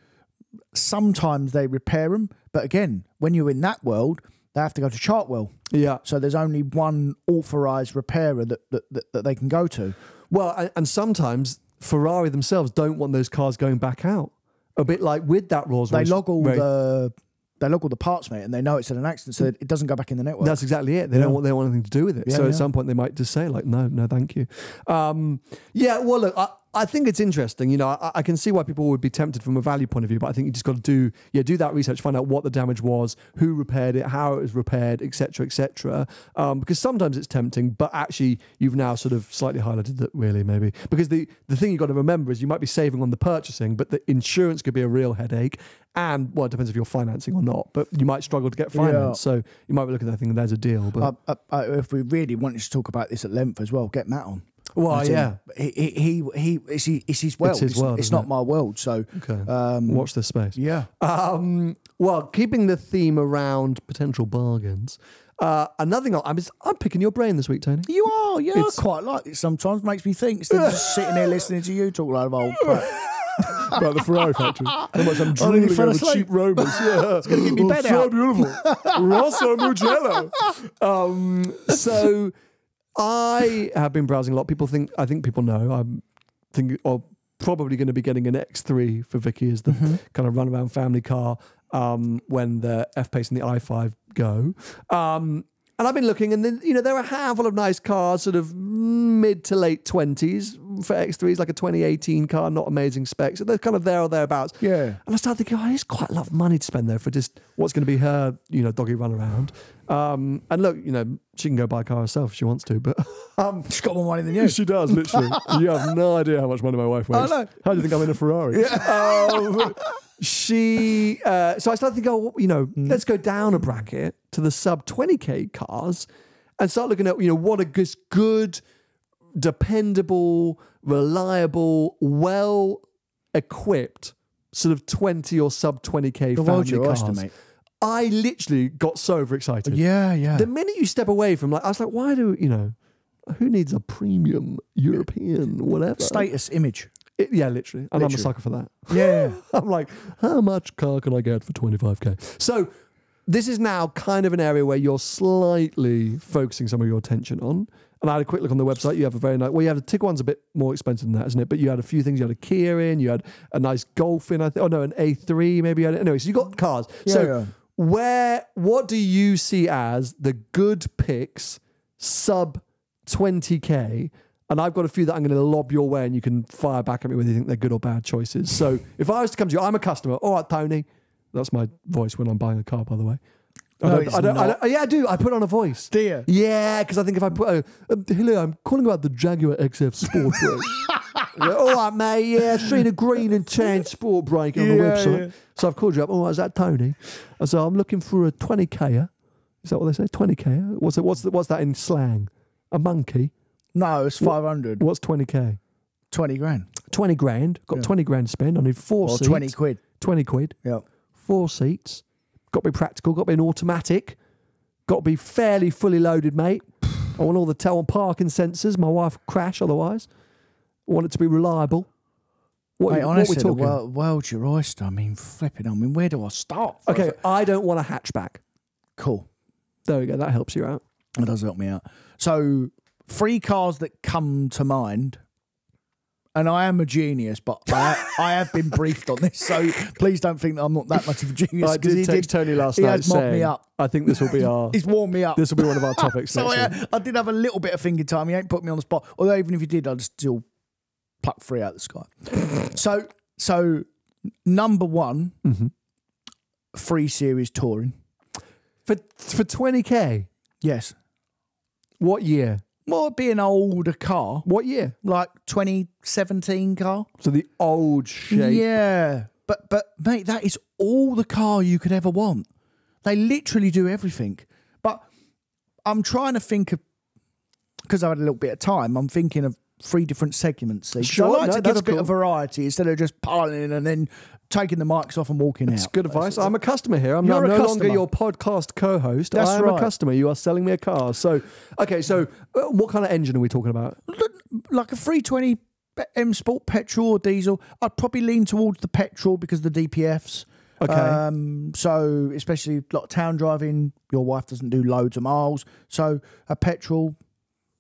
B: sometimes they repair them. But again, when you're in that world, they have to go to Chartwell.
A: yeah.
B: So there's only one authorized repairer that that, that, that they can go to.
A: Well, and, and sometimes Ferrari themselves don't want those cars going back out. A bit like with that Rolls
B: They log all
A: Ray-
B: the they log all the parts, mate, and they know it's in an accident, so it doesn't go back in the network.
A: That's exactly it. They
B: Yeah.
A: don't want they don't want anything to do with it.
B: Yeah,
A: so
B: yeah.
A: at some point they might just say like, no, no, thank you. Um, yeah. Well, look, I, I think it's interesting. You know, I, I can see why people would be tempted from a value point of view, but I think you just got to do yeah do that research, find out what the damage was, who repaired it, how it was repaired, etc., etc. Um, because sometimes it's tempting, but actually you've now sort of slightly highlighted that really maybe because the the thing you've got to remember is you might be saving on the purchasing, but the insurance could be a real headache. And well, it depends if you're financing or not, but you might struggle to get finance.
B: Yeah.
A: So you might be looking at that thinking there's a deal. But
B: Uh, uh, uh, if we really wanted to talk about this at length as well, get Matt on.
A: Well, yeah.
B: he he he, he it's, his, it's his world.
A: world,
B: It's
A: isn't it?
B: my world. So
A: Okay.
B: um,
A: Watch this space.
B: yeah,
A: Um, well, keeping the theme around potential bargains. Uh, another thing, I'm, I'm picking your brain this week, Tony.
B: you are. Yeah,
A: It's-
B: I quite like it. Sometimes makes me think instead of just sitting there listening to you talk like old crap.
A: About the Ferrari factory. I'm drooling
B: fell
A: over cheap Romans. Yeah. it's
B: gonna get me
A: Oh,
B: bed
A: so beautiful. Rosso Mugello. Um, so I have been browsing a lot. People think, I think people know, I'm thinking, or probably going to be getting an X3 for Vicky as the
B: Mm-hmm.
A: kind of runaround family car um, when the F Pace and the i5 go. Um, and I've been looking, and then you know there are a handful of nice cars, sort of mid to late twenties for X3s, like a 2018 car, not amazing specs. So they're kind of there or thereabouts.
B: Yeah.
A: And I started thinking, oh, it's quite a lot of money to spend there for just what's going to be her, you know, doggy run around. Um, and look, you know, she can go buy a car herself if she wants to, but um,
B: She's got more money than you.
A: she does, literally. you have no idea how much money my wife makes.
B: I know.
A: How do you think I'm in a Ferrari? Um, she, uh, so I started thinking, oh, you know, let's go down a bracket to the sub 20k cars and start looking at, you know, what are good, good dependable, reliable, well equipped sort of 20 or sub 20k
B: The
A: family cars.
B: oyster, mate.
A: I literally got so overexcited.
B: Yeah, yeah.
A: The minute you step away from like, I was like, why do you know? Who needs a premium European whatever?
B: Status image.
A: It- yeah, literally. And I'm a sucker for that.
B: Yeah.
A: I'm like, how much car can I get for 25k? So this is now kind of an area where you're slightly focusing some of your attention on. And I had a quick look on the website. You have a very nice. Well, you have the Tig one's a bit more expensive than that, isn't it? But you had a few things. You had a Kia in. You had a nice Golf in. I think. Oh no, an A3 maybe. You had, anyway, so you got cars. so
B: Yeah, yeah.
A: where? What do you see as the good picks sub 20k? And I've got a few that I'm going to lob your way, and you can fire back at me whether you think they're good or bad choices. So if I was to come to you, I'm a customer. All right, Tony. That's my voice when I'm buying a car, by the way. I
B: No,
A: don't- I don't, I don't- yeah, I do. I put on a voice.
B: Do you?
A: Yeah, because I think if I put, uh, hello, I'm calling about the Jaguar XF Sport. Yeah, All right, mate. Yeah, I've seen a green and tan Sport Brake on the website.
B: yeah.
A: So I've called you up. Oh, is that Tony? I said, I'm looking for a 20k. Is that what they say? 20k? What's it? What's the, what's that in slang? A monkey?
B: No, it's 500.
A: What's 20k?
B: 20 grand.
A: 20 grand. Got
B: Yeah.
A: 20 grand to spend. I need four
B: Or
A: seats.
B: 20 quid.
A: 20 quid.
B: Yeah.
A: Four seats. Got to be practical. Got to be an automatic. Got to be fairly fully loaded, mate. I want all the tell on parking sensors. My wife crash otherwise. I want it to be reliable. What,
B: Mate,
A: what
B: honestly,
A: we
B: the
A: talking?
B: world, world's your oyster. I mean, flipping. I mean, where do I start?
A: okay, I don't want a hatchback.
B: Cool.
A: There we go. That helps you out.
B: That does help me out. So, three cars that come to mind, and I am a genius, but I, I have been briefed on this, so please don't think that I'm not that much of a genius.
A: I did
B: he
A: text Tony last
B: he
A: night
B: has mocked me
A: saying,
B: up.
A: I think this will be our
B: He's warmed me up.
A: this will be one of our topics.
B: so I. I did have a little bit of thinking time. He ain't put me on the spot. Although even if he did, I'd still pluck three out of the sky. so so number one,
A: Mm-hmm.
B: free series touring.
A: for for 20k.
B: Yes.
A: What year?
B: Well, it'd be an older car,
A: What year?
B: like 2017 car.
A: So the old shape.
B: Yeah. But but mate, that is all the car you could ever want. They literally do everything. But I'm trying to think of because I had a little bit of time. I'm thinking of three different segments. 'Cause
A: Sure,
B: I like
A: no,
B: to give
A: that's
B: a bit
A: cool.
B: of variety instead of just piling in and then taking the mics off and walking
A: It's
B: out.
A: good advice. I'm a customer here. I'm,
B: You're
A: I'm no longer your podcast co-host.
B: That's
A: I am a customer. You are selling me a car. So, okay. So, uh, what kind of engine are we talking about?
B: like a 320 M Sport petrol or diesel. I'd probably lean towards the petrol because the DPFs.
A: Okay.
B: Um, so especially a lot of town driving, your wife doesn't do loads of miles. So a petrol,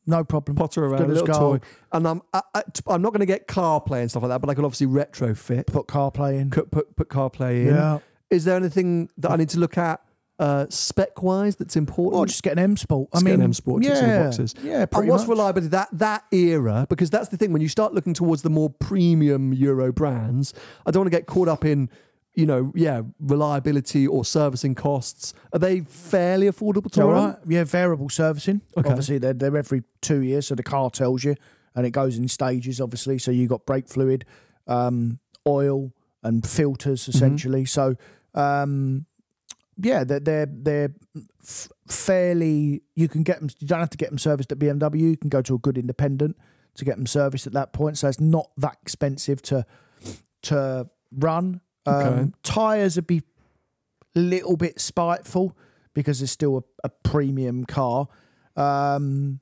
B: no problem.
A: Potter around,
B: Good
A: a little
B: gold.
A: toy. And I'm I, I'm not going to get CarPlay and stuff like that, but I could obviously retrofit.
B: Put CarPlay in.
A: Put put, put CarPlay in.
B: Yeah.
A: Is there anything that I need to look at uh, spec wise that's important?
B: Or just get an M Sport. I
A: Just get
B: mean,
A: an M Sport, ticks all the
B: yeah,
A: boxes.
B: Yeah,
A: and
B: pretty
A: what's
B: much.
A: reliability? That that era, because that's the thing. When you start looking towards the more premium Euro brands, I don't want to get caught up in, you know, yeah, reliability or servicing costs. Are they fairly affordable to run?
B: right. Yeah, variable servicing.
A: Okay.
B: Obviously, they're, they're every two years, so the car tells you, and it goes in stages, obviously. So you got brake fluid, um, oil, and
A: Mm-hmm.
B: filters, essentially. So, um, yeah, they're, they're, they're f- fairly, you can get them, you don't have to get them serviced at BMW. You can go to a good independent to get them serviced at that point. So it's not that expensive to to run. Um,
A: Okay.
B: Tires would be a little bit spiteful because it's still a, a premium car. Um,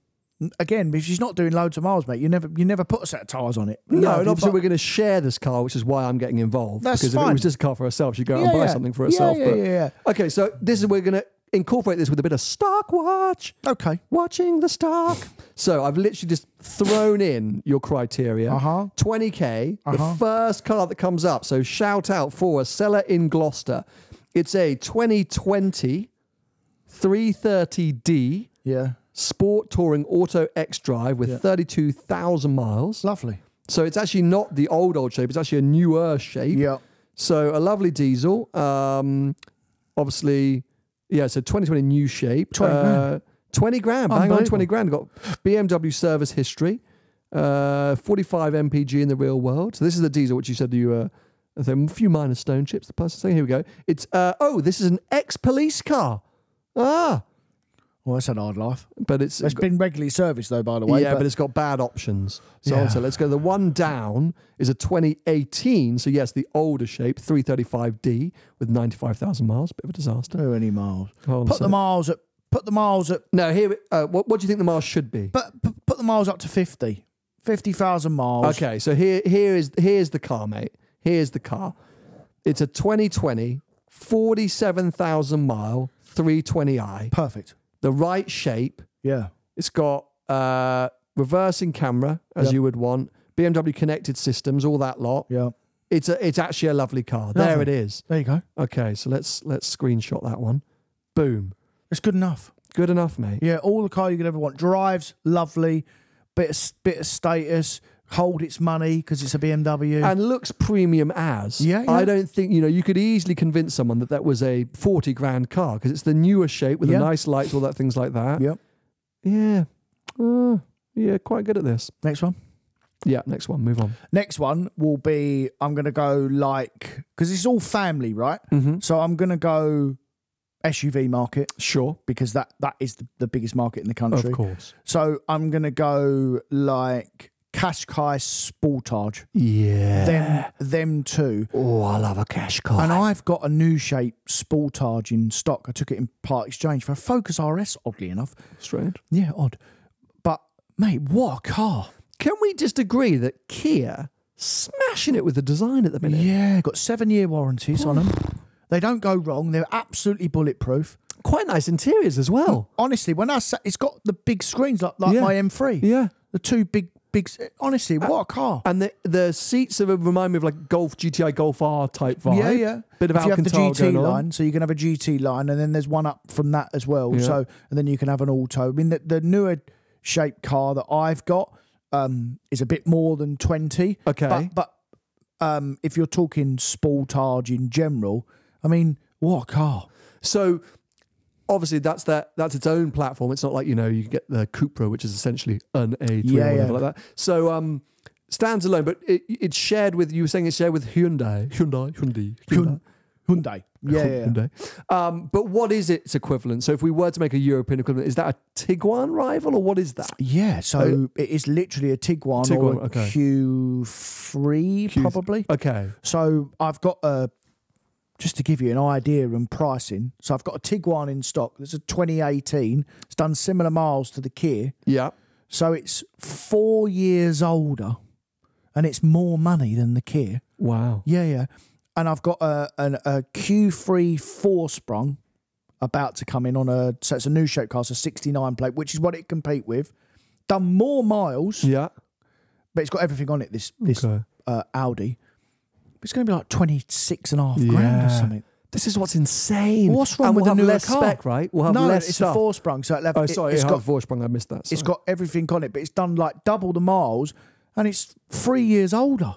B: again, if she's not doing loads of miles, mate, you never you never put a set of tires on it.
A: No,
B: know,
A: and obviously we're going to share this car, which is why I'm getting involved.
B: That's
A: because if it was just a car for herself, she'd go out
B: Yeah,
A: and buy
B: yeah.
A: something for
B: Yeah,
A: herself.
B: yeah,
A: but,
B: yeah, yeah.
A: Okay, so this is we're going to incorporate this with a bit of stock watch.
B: okay.
A: Watching the stock. So I've literally just thrown in your criteria.
B: Uh-huh.
A: 20k,
B: Uh-huh.
A: the first car that comes up. So shout out for a seller in Gloucester. It's a 2020 330D
B: Yeah,
A: Sport Touring Auto X Drive with
B: Yeah.
A: 32,000 miles.
B: lovely.
A: So it's actually not the old old shape. It's actually a newer shape.
B: Yeah,
A: So a lovely diesel. Um, obviously, yeah. So 2020 new shape.
B: 20 grand.
A: Uh, 20 grand. Bang on 20 grand. Got BMW service history. Uh, 45 mpg in the real world. So this is the diesel, which you said you uh, a few minor stone chips. The person saying, here we go. It's uh, oh, this is an ex police car. Ah,
B: Well, that's an hard life.
A: but it's
B: It's been regularly serviced though, by the way.
A: yeah,
B: but,
A: but, it's got bad options. So,
B: Yeah.
A: so let's go. The one down is a 2018. So yes, the older shape, 335D with 95,000 miles. Bit of a disaster.
B: How many miles?
A: Hold
B: Put the miles at. Put the miles at.
A: No, here. Uh, what, what do you think the miles should be?
B: But put the miles up to 50. 50,000 miles.
A: Okay, so here here is here's the car, mate. Here's the car. It's a 2020, 47,000 mile 320i.
B: Perfect.
A: The right shape.
B: Yeah.
A: It's got uh, reversing camera as
B: Yep.
A: you would want. BMW connected systems, all that lot.
B: Yeah.
A: It's a it's actually a lovely car. There it is.
B: There you go.
A: Okay, so let's let's screenshot that one. Boom.
B: It's good enough.
A: Good enough, mate.
B: Yeah, all the car you could ever want. Drives lovely, bit of bit of status. Hold its money because it's a BMW.
A: And looks premium as.
B: Yeah, yeah.
A: I don't think, you know, you could easily convince someone that that was a 40 grand car because it's the newer shape with
B: Yeah.
A: the nice lights, all that things like that.
B: yep.
A: Yeah. Uh, yeah, quite good at this.
B: Next one.
A: Yeah, next one. Move on.
B: Next one will be I'm gonna go like because it's all family, right?
A: Mm-hmm.
B: So I'm gonna go SUV market
A: Sure.
B: because that that is the, the biggest market in the country.
A: Of course.
B: So I'm gonna go like Qashqai Sportage.
A: Yeah.
B: Them them two.
A: oh, I love a Qashqai.
B: And I've got a new shape Sportage in stock. I took it in part exchange for a Focus RS, oddly enough.
A: Strange.
B: Yeah, odd. But mate, what a car.
A: Can we just agree that Kia smashing it with the design at the minute?
B: Yeah, got seven year warranties on them. They don't go wrong. They're absolutely bulletproof.
A: Quite nice interiors as well.
B: Honestly, when I sat, it's got the big screens like, like
A: Yeah.
B: my M3.
A: Yeah.
B: The two big, big. Honestly, what a car.
A: And the the seats are remind me of like Golf GTI Golf R type vibe.
B: yeah, yeah.
A: Bit of
B: if you have the
A: Alcantara
B: GT line, so you can have a GT line, and then there's one up from that as well.
A: Yeah.
B: So, and then you can have an auto. I mean, the, the newer shaped car that I've got um, is a bit more than twenty.
A: Okay.
B: but, but um, if you're talking Sportage in general, I mean, what a car.
A: So obviously that's that that's its own platform. It's not like you know you get the Cupra, which is essentially an A3
B: Yeah,
A: or whatever
B: yeah.
A: like that. So um, stands alone, but it, it's shared with you were saying it's shared with Hyundai, Hyundai, Hyundai, Hyundai.
B: Hyundai. Yeah, yeah.
A: Hyundai. Um, but what is its equivalent? So if we were to make a European equivalent, is that a Tiguan rival or what is that?
B: Yeah, so it is literally a Tiguan, or a
A: okay.
B: Q3
A: Q-
B: probably.
A: Okay.
B: So I've got a just to give you an idea and pricing. So I've got a Tiguan in stock. It's a 2018. It's done similar miles to the Kia.
A: Yeah.
B: So it's four years older, and it's more money than the Kia.
A: Wow.
B: Yeah, yeah. And I've got a an, a Q3 Vorsprung about to come in on a so it's a new shape car, so 69 plate, which is what it compete with. Done more miles,
A: Yeah.
B: but it's got everything on it. This this
A: Okay.
B: uh, Audi. It's going to be like 26 and a half grand or
A: Yeah.
B: something.
A: This is what's insane.
B: What's wrong
A: and
B: with
A: we'll
B: the
A: have
B: newer
A: less
B: car?
A: spec, right? We'll have
B: no,
A: less
B: it's
A: stuff.
B: a Vorsprung, so have,
A: Oh,
B: it,
A: sorry,
B: it's
A: it's
B: got
A: Vorsprung. I missed that.
B: It's got everything on it, but it's done like double the miles, and it's three years older.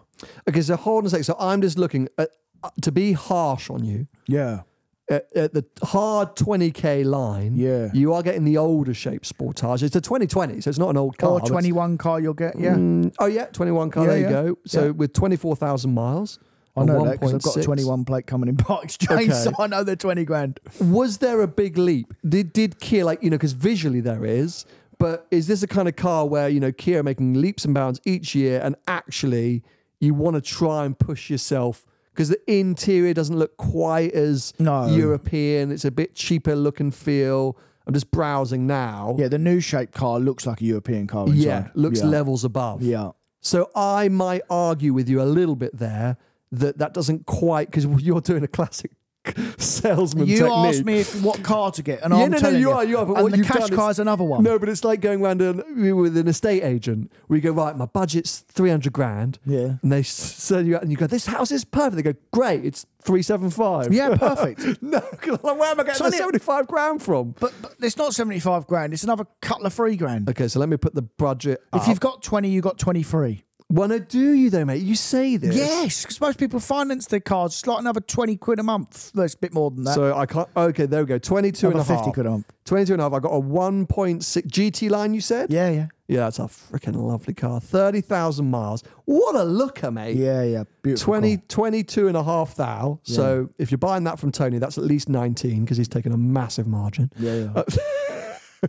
A: Okay, so hold on a sec. So I'm just looking at, uh, to be harsh on you.
B: Yeah,
A: At, at the hard 20k line,
B: Yeah.
A: you are getting the older shape Sportage. It's a 2020, so it's not an old car.
B: or
A: but-
B: 21 car you'll get. Yeah,
A: Mm, oh yeah, 21 car.
B: Yeah,
A: there you go. So
B: Yeah.
A: with 24,000 miles.
B: I know that because I've got a 21 plate coming in part exchange,
A: Okay.
B: so I know they're 20 grand.
A: Was there a big leap? Did did Kia like you know because visually there is, but is this a kind of car where you know Kia are making leaps and bounds each year, and actually you want to try and push yourself because the interior doesn't look quite as
B: No.
A: European. It's a bit cheaper look and feel. I'm just browsing now.
B: Yeah, the new shape car looks like a European car. Inside.
A: Yeah, looks
B: yeah.
A: levels above.
B: Yeah.
A: So I might argue with you a little bit there that that doesn't quite because you're doing a classic salesman
B: You
A: technique.
B: asked me if, what car to get, and
A: Yeah,
B: I'm
A: no, no,
B: telling
A: you are, you are, but
B: and
A: what
B: the
A: Qashqai is
B: another one.
A: No, but it's like going around an, with an estate agent where you go, right, my budget's 300 grand.
B: Yeah.
A: And they sell you out and you go, this house is perfect. They go, great, it's 375.
B: Yeah, perfect.
A: no, where am I getting
B: So
A: 75 grand from?
B: But, but it's not 75 grand. It's another couple of three grand.
A: Okay, so let me put the budget
B: If
A: up.
B: you've got 20, you've got 23.
A: Well, no, do you though, mate? You say this.
B: Yes, because most people finance their cars. It's like another 20 quid a month. It's a bit more than that.
A: So I can't. Okay, there we go. 22 and a
B: another
A: half.
B: 50 quid a month.
A: 22 and a half. I got a 1.6 GT line, you said?
B: Yeah, yeah.
A: Yeah, that's a freaking lovely car. 30,000 miles. What a looker, mate.
B: Yeah, yeah. Beautiful.
A: 20,
B: car.
A: 22 and a half thou. So if you're buying that from Tony, that's at least 19 because he's taken a massive margin.
B: Yeah, yeah. Uh,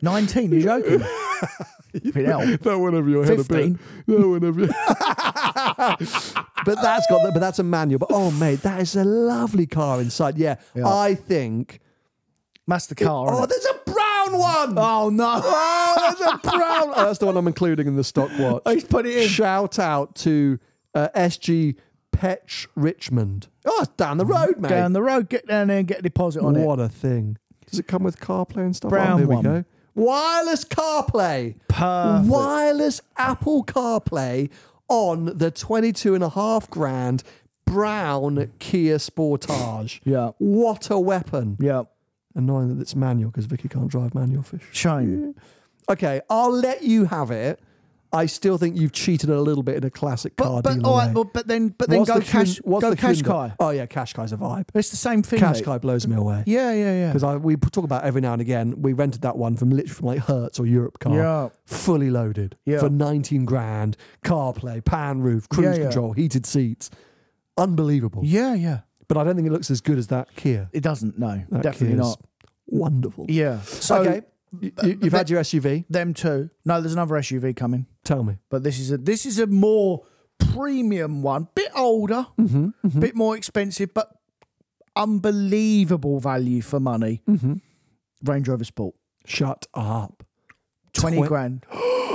B: 19, you're joking.
A: That went over your head a
B: 15.
A: bit. That went over your- but that's got, the, but that's a manual. But oh, mate, that is a lovely car inside. Yeah,
B: Yeah.
A: I think.
B: That's the car.
A: Oh,
B: innit?
A: there's a brown one.
B: Oh, no.
A: Oh, there's a brown. Oh, that's the one I'm including in the stock watch.
B: He's put it in.
A: Shout out to uh, SG Petch Richmond. Oh, it's down the road, mate.
B: Down the road, get down there and get a deposit on it.
A: what a thing. Does it come with CarPlay and stuff?
B: Brown
A: oh, here
B: one.
A: we go. Wireless CarPlay.
B: Perfect.
A: Wireless Apple CarPlay on the 22 and a half grand brown Kia Sportage.
B: Yeah.
A: What a weapon.
B: Yeah.
A: Annoying that it's manual because Vicky can't drive manual fish.
B: Shame.
A: Okay, I'll let you have it. I still think you've cheated a little bit in a classic car
B: But, but,
A: dealer
B: all right,
A: way.
B: well, but then, but then
A: What's
B: go
A: the
B: cash,
A: what's
B: go
A: the
B: Qashqai.
A: Oh yeah, cash Qashqai's a vibe.
B: It's the same thing. mate.
A: Qashqai blows me away.
B: Yeah, yeah, yeah.
A: Because I we talk about every now and again. We rented that one from literally from like Hertz or Europcar,
B: Yeah.
A: fully loaded
B: Yeah.
A: for nineteen grand, CarPlay, pan roof, cruise
B: yeah.
A: control, heated seats, unbelievable.
B: Yeah, yeah.
A: But I don't think it looks as good as that Kia.
B: It doesn't. No,
A: That
B: definitely
A: Kia's
B: not.
A: Wonderful.
B: Yeah. So
A: okay, you, you, you've had your SUV.
B: them too. No, there's another SUV coming,
A: Tell me.
B: but this is a this is a more premium one, bit older,
A: Mm-hmm,
B: bit more expensive, but unbelievable value for money.
A: Mm-hmm.
B: Range Rover Sport,
A: Shut up.
B: twenty
A: Twen-
B: grand.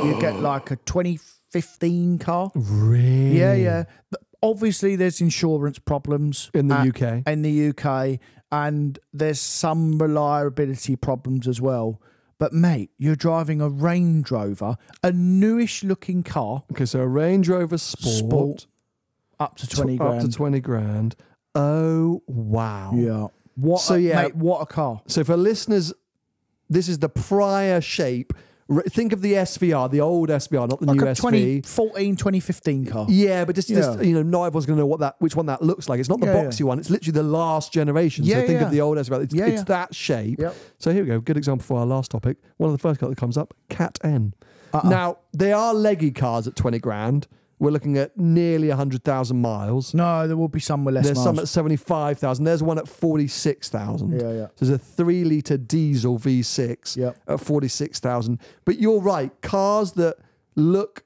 B: you get like a 2015 car.
A: Really?
B: Yeah, yeah. Obviously, there's insurance problems
A: In the
B: uh,
A: UK.
B: in the UK, and there's some reliability problems as well. But mate, you're driving a Range Rover, a newish looking car,
A: Okay, so a Range Rover Sport,
B: Sport, up to twenty
A: tw- up
B: grand.
A: to twenty grand. Oh wow!
B: yeah. What?
A: So,
B: a,
A: yeah.
B: mate, what a car.
A: So for listeners, this is the prior shape. Think of the SVR, the old SVR, not the
B: Like
A: new
B: a
A: SV.
B: 2014, 2015 car.
A: Yeah, but just, just you know, not everyone's going to know what that which one that looks like. It's not the
B: Yeah,
A: boxy one. It's literally the last generation.
B: Yeah,
A: so think
B: yeah.
A: of the old SVR. It's,
B: Yeah,
A: it's
B: yeah.
A: that shape.
B: Yep.
A: So here we go. Good example for our last topic. One of the first cars that comes up, Cat N.
B: Uh-uh.
A: Now they are leggy cars at twenty grand. We're looking at nearly hundred thousand miles.
B: No, there will be some with less
A: There's some at 75,000. There's one at 46,000.
B: Yeah, yeah.
A: So there's a three litre diesel V6
B: Yep.
A: at 46,000. But you're right, cars that look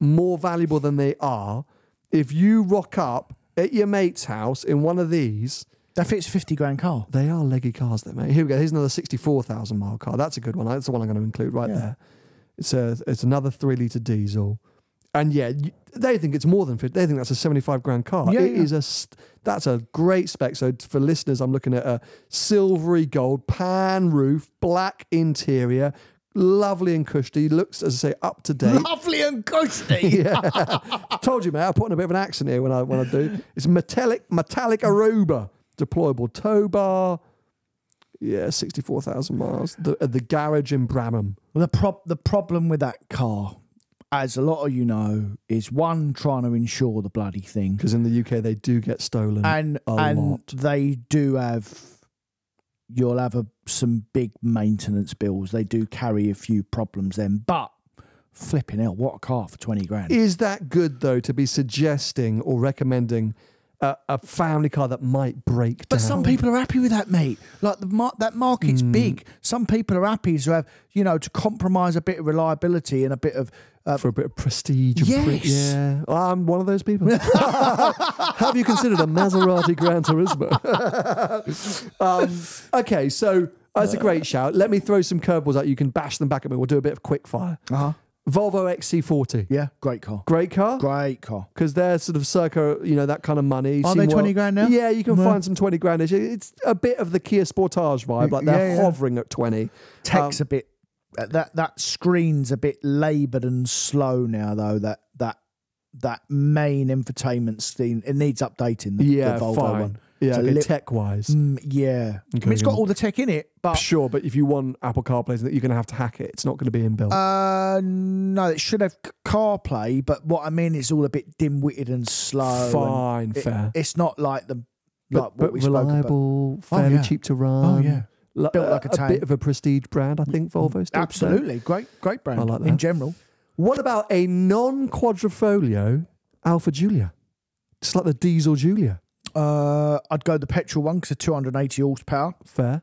A: more valuable than they are, if you rock up at your mate's house in one of these,
B: That fits a 50 grand car.
A: they are leggy cars, though, mate. Here we go. Here's another 64,000 mile car. That's a good one. That's the one I'm going to include right
B: Yeah.
A: there. It's a it's another three litre diesel. And yeah, they think it's more than 50. They think that's a 75 grand car.
B: Yeah,
A: It
B: yeah.
A: is a st- that's a great spec. So for listeners, I'm looking at a silvery gold pan roof, black interior, lovely and cushy. Looks, as I say, up to date.
B: Lovely and cushy.
A: yeah. Told you, mate. I put in a bit of an accent here when I when I do. It's metallic metallic aruba, deployable tow bar. Yeah, sixty four thousand miles. The uh, the garage in Bramham.
B: Well, the prob- the problem with that car, as a lot of you know, is one trying to insure the bloody thing,
A: because in the UK they do get stolen
B: and and
A: lot.
B: they do have. You'll have a, some big maintenance bills. They do carry a few problems then, but flipping out, what a car for twenty grand!
A: Is that good though to be suggesting or recommending a, a family car that might break
B: But
A: down?
B: some people are happy with that, mate. Like the mar- that market's
A: Hmm.
B: big. Some people are happy to have, you know, to compromise a bit of reliability and a bit of. Uh,
A: for a bit of prestige. And pre-
B: Yes.
A: yeah, I'm one of those people. Have you considered a Maserati Gran Turismo? um, okay, so that's a great shout. Let me throw some curveballs at You can bash them back at me. We'll do a bit of quick fire.
B: uh-huh.
A: Volvo XC40,
B: Yeah, great car.
A: great car.
B: Great car.
A: Because they're sort of circa, you know, that kind of money.
B: Are they 20 grand now?
A: Yeah, you can find some 20 grand. It's a bit of the Kia Sportage vibe. Like they're
B: Yeah, yeah.
A: hovering at 20.
B: Tech's
A: Um,
B: a bit uh, that that screen's a bit laboured and slow now though. That that that main infotainment screen it needs updating. The,
A: yeah,
B: the Volvo
A: fine.
B: one.
A: Yeah, okay,
B: li-
A: tech wise.
B: Mm, yeah, I mean, it's got all the tech in it, but
A: Sure, but if you want Apple CarPlay, you're going to have to hack it. It's not going to be inbuilt.
B: uh, no, it should have CarPlay. But what I mean, is all a bit dim-witted and slow. and
A: Fine,
B: it-
A: fair.
B: It's not like the like
A: but,
B: what
A: but
B: we spoke about.
A: reliable,
B: Oh,
A: fairly
B: yeah.
A: cheap to run
B: Oh
A: yeah,
B: Built
A: a-
B: like a
A: a
B: tank.
A: bit of a prestige brand, I think Volvo still.
B: absolutely great, great brand.
A: I like that.
B: in general.
A: What about a non-Quadrifoglio Alfa Giulia? Just like the diesel Giulia.
B: Uh, I'd go the petrol one because of 280 horsepower.
A: Fair.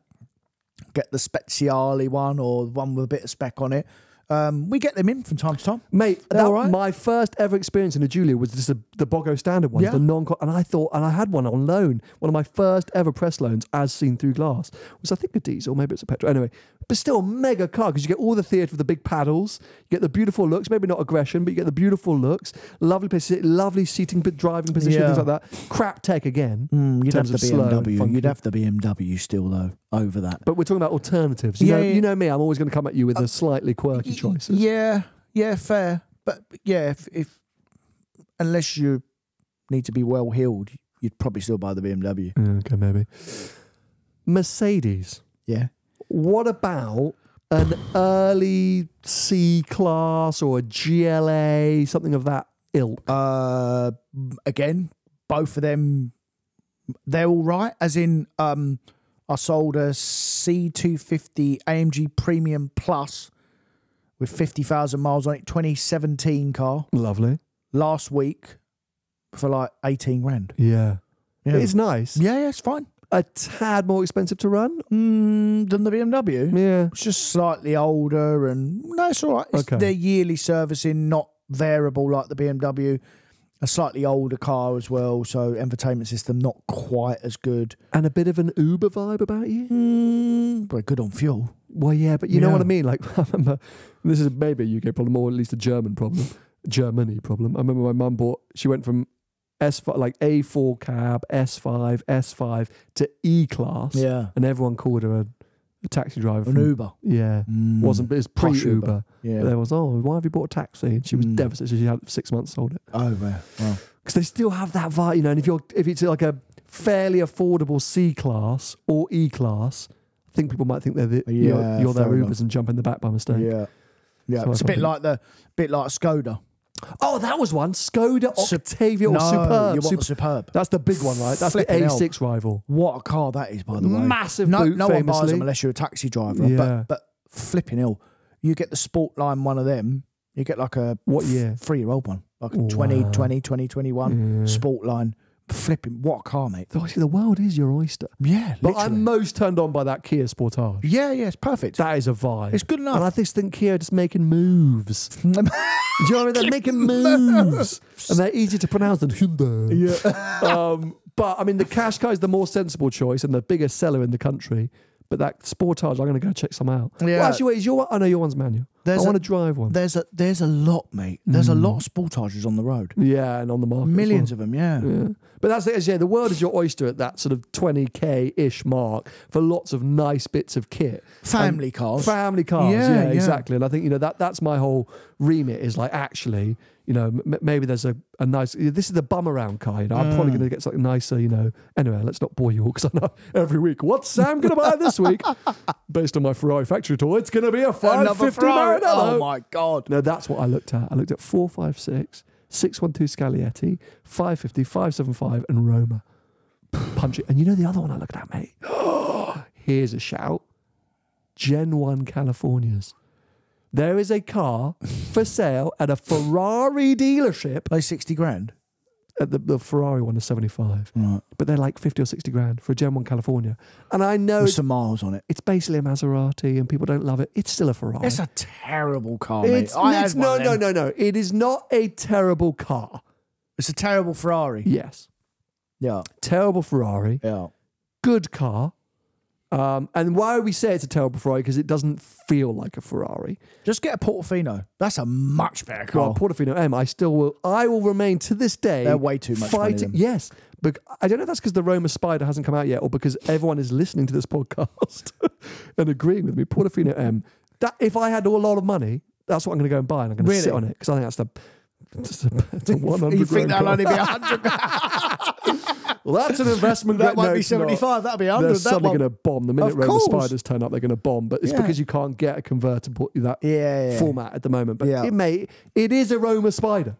B: get the Speciale one or the one with a bit of spec on it. Um, we get them in from time to time.
A: Mate, that,
B: all right.
A: my first ever experience in a Giulia was just a, the Bogo standard one,
B: Yeah.
A: the non and I thought, and I had one on loan, one of my first ever press loans as seen through glass, was I think a diesel, maybe it's a petrol. Anyway, but still a mega car because you get all the theatre with the big paddles, you get the beautiful looks, maybe not aggression, but you get the beautiful looks, lovely place, lovely seating, but driving position,
B: Yeah.
A: things like that. Crap tech again.
B: Mm, you'd have the
A: of slow
B: BMW. You'd have the BMW still though over that.
A: But we're talking about alternatives. You
B: Yeah,
A: know,
B: yeah.
A: you know me. I'm always going to come at you with a slightly quirky choices.
B: Yeah, yeah, fair. But yeah, if, if unless you need to be well heeled, you'd probably still buy the BMW.
A: Okay, maybe. Mercedes.
B: Yeah.
A: What about an early C class or a GLA, something of that ilk?
B: Uh, again, both of them, they're all right. As in, um, I sold a C250 AMG Premium Plus with 50,000 miles on it, 2017 car
A: Lovely.
B: last week for like 18 grand.
A: Yeah.
B: Yeah.
A: It's nice.
B: yeah, yeah, it's fine.
A: A tad more expensive to run.
B: Mm, than the BMW.
A: Yeah.
B: It's just slightly older and no, it's all right. It's
A: Okay.
B: their yearly servicing, not variable like the BMW. A slightly older car as well, so entertainment system not quite as good.
A: And a bit of an Uber vibe about you.
B: Mm, but good on fuel.
A: Well, yeah, but you know
B: Yeah.
A: what I mean? Like, I remember, this is maybe a UK problem or at least a German problem, Germany problem. I remember my mum bought, she went from S5, like A4 cab, S5, S5 to E class.
B: Yeah.
A: And everyone called her a, a taxi driver.
B: An
A: from-
B: Uber.
A: Yeah.
B: Mm,
A: Wasn't, but it's pre
B: posh
A: Uber.
B: Uber. Yeah.
A: There was, oh, why have you bought a taxi? And she was
B: Mm.
A: devastated. She had it six months, sold it.
B: Oh, well.
A: Because they still have that vibe, you know. And if you're, if it's like a fairly affordable C class or E class, think people might think they're the, you're, you're their Ubers
B: enough.
A: and jump in the back by mistake.
B: Yeah. Yeah.
A: So
B: it's a bit like the bit like Skoda.
A: Oh, that was one. Skoda
B: Sup-
A: Octavia or
B: no,
A: Superb.
B: you want
A: Sup-
B: the Superb.
A: That's the big one, right? That's the
B: Flipping hell.
A: A6 rival.
B: What a car that is, by the way.
A: Massive
B: no,
A: boot,
B: no one buys them unless you're a taxi driver.
A: Yeah.
B: But but flipping ill. You get the sport line one of them, you get like a
A: What year?
B: three year old one. Like a
A: Wow.
B: 2020, 2021
A: Yeah.
B: sport line. Flipping what a car, mate.
A: See, the world is your oyster.
B: Yeah,
A: But
B: literally.
A: I'm most turned on by that Kia Sportage.
B: yeah, yeah, it's perfect.
A: That is a vibe.
B: it's good enough.
A: and I just think Kia are just making moves. Do you know what I mean? They're making moves. and they're easy to pronounce than Hyundai.
B: yeah.
A: um, but I mean, the Qashqai is the more sensible choice and the biggest seller in the country. But that Sportage, I'm going to go check some out.
B: Yeah.
A: Well, actually, wait, is your one? I know your one's manual.
B: There's
A: I want to drive one.
B: There's a there's a lot, mate. There's a lot of sportages on the road.
A: Yeah, and on the market.
B: Millions
A: well.
B: of them, yeah.
A: Yeah. But that's it. Yeah, the world is your oyster at that sort of 20k ish mark for lots of nice bits of kit.
B: Family
A: And
B: cars.
A: Family cars.
B: Yeah,
A: Yeah,
B: yeah.
A: exactly. And I think, you know, that that's my whole remit is like, actually, you know, m- maybe there's a, a nice, this is the bum around car. You know, I'm
B: Mm.
A: probably going to get something nicer, you know. Anyway, let's not bore you all because I know every week, what's Sam going to buy this week? Based on my Ferrari factory tour, it's going to be a 550
B: Ferrari. Oh my god.
A: No, that's what I looked at. I looked at 456, 612 Scaglietti, 550, 575, and Roma. Punch it. And you know the other one I looked at, mate? Here's a shout Gen 1 Californias. There is a car for sale at a Ferrari dealership.
B: They sixty grand.
A: At the, the Ferrari one is 75,
B: Right.
A: but they're like 50 or 60 grand for a Gen 1 California. And I know
B: With
A: it's,
B: some miles on it.
A: it's basically a Maserati and people don't love it. It's still a Ferrari.
B: It's a terrible car, mate.
A: It's,
B: I
A: it's no, no, no, no. It is not a terrible car.
B: It's a terrible Ferrari.
A: Yes,
B: Yeah,
A: terrible Ferrari.
B: yeah.
A: Good car. Um, and why we say it's a terrible Ferrari because it doesn't feel like a Ferrari.
B: Just get a Portofino. That's a much better car.
A: Well, Portofino M, I still will. I will remain to this day.
B: They're way too much
A: fighting.
B: them.
A: Yes, but I don't know if that's because the Roma Spider hasn't come out yet, or because everyone is listening to this podcast and agreeing with me. Portofino M. That if I had a lot of money, that's what I'm going to go and buy, and I'm going to sit on it because I think that's the. It's a, a 100
B: you think that'll
A: car.
B: only be a hundred?
A: Well, that's an investment.
B: that
A: no,
B: might be seventy-five. That'll be a hundred.
A: They're suddenly going to bomb the minute Roma. Spiders turn up. They're going to bomb, but it's
B: Yeah.
A: because you can't get a convertible that
B: Yeah, yeah.
A: format at the moment. But it may it is a Roma Spider.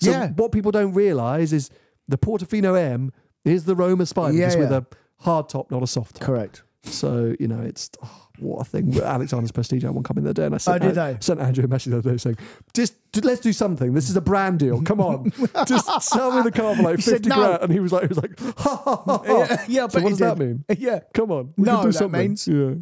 A: So
B: Yeah.
A: what people don't realise is the Portofino M is the Roma Spider, just with a hard top, not a soft top.
B: Correct.
A: So you know, it's oh, what a thing. Alexander's Prestige had one coming the other day, and I sent,
B: Oh, did they?
A: sent Andrew a message the other day saying, "Just let's do something. This is a brand deal. Come on, just sell me the car for like
B: He said
A: fifty
B: no.
A: grand." And he was like, "He was like, ha ha ha." ha.
B: Yeah, yeah,
A: So
B: but
A: what does that mean?
B: Yeah.
A: Come on, we
B: No,
A: can do
B: that
A: something.
B: means-
A: Yeah.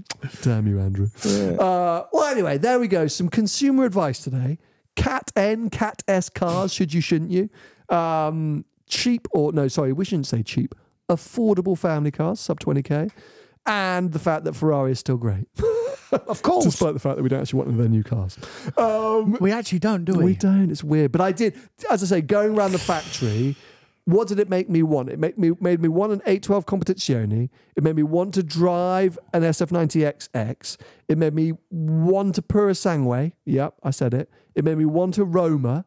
A: Damn you, Andrew. Uh, well, anyway, there we go. Some consumer advice today. Cat N, Cat S cars. Should you? Shouldn't you? Um, cheap or no? Sorry, we shouldn't say cheap. Affordable family cars, sub twenty k, and the fact that Ferrari is still great,
B: Of course.
A: despite the fact that we don't actually want of their new cars. Um,
B: we actually don't, do we?
A: we don't. It's weird. But I did, as I say, going around the factory. What did it make me want? It made me made me want an 812 Competizione. It made me want to drive an SF90XX. It made me want a Purosangue. Yep, I said it. It made me want a Roma.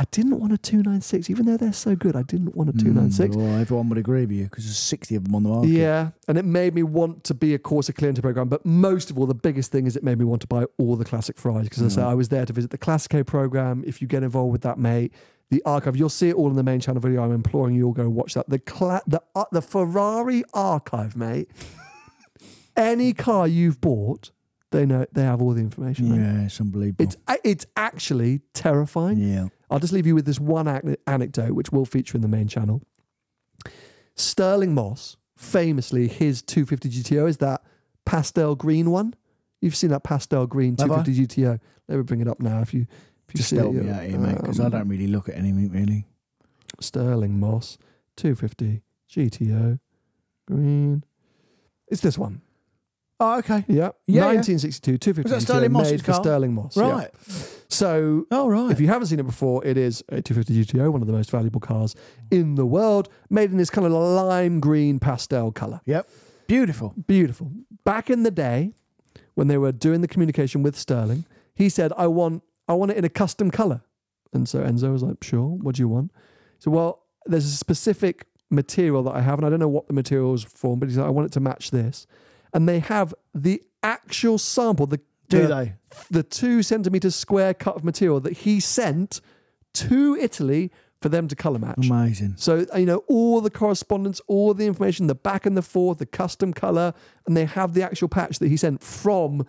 A: I didn't want a 296, even though they're so good. I didn't want a 296.
B: Well, everyone would agree with you because there's 60 of them on the market.
A: Yeah, and it made me want to be a Corse Clienti program. But most of all, the biggest thing is it made me want to buy all the classic Ferraris because I say I was there to visit the Classiche program. If you get involved with that, mate, the archive you'll see it all in the main channel video. I'm imploring you all go and watch that. The cla- the uh, the Ferrari archive, mate. Any car you've bought, they know they have all the information. mate.
B: Yeah, it's unbelievable.
A: It's it's actually terrifying.
B: yeah.
A: I'll just leave you with this one ac- anecdote, which will feature in the main channel. Stirling Moss, famously, his 250 GTO is that pastel green one. You've seen that pastel green
B: Have I?
A: 250 GTO. Let me bring it up now. If you, if you
B: Just
A: see
B: help
A: it,
B: me out here, mate, because I
A: Um,
B: don't really look at anything really.
A: Stirling Moss 250 GTO green. It's this one.
B: Oh, okay.
A: Yeah,
B: Yeah, yeah.
A: 1962 250
B: Was that
A: GTO
B: Stirling Moss's
A: made for
B: car?
A: Stirling Moss.
B: Right.
A: So
B: Oh, right.
A: If you haven't seen it before, it is a 250 GTO, one of the most valuable cars in the world, made in this kind of lime green pastel color.
B: yep. Beautiful.
A: Beautiful. Back in the day, when they were doing the communication with Stirling, he said, "I want, I want it in a custom color." And so Enzo was like, "Sure. What do you want?" So, well, there's a specific material that I have, and I don't know what the material is from, but he said, "I want it to match this." And they have the actual sample, the
B: Do
A: the-
B: they?
A: the two centimeter square cut of material that he sent to Italy for them to color match.
B: Amazing.
A: So you know all the correspondence, all the information, the back and the forth, the custom color, and they have the actual patch that he sent from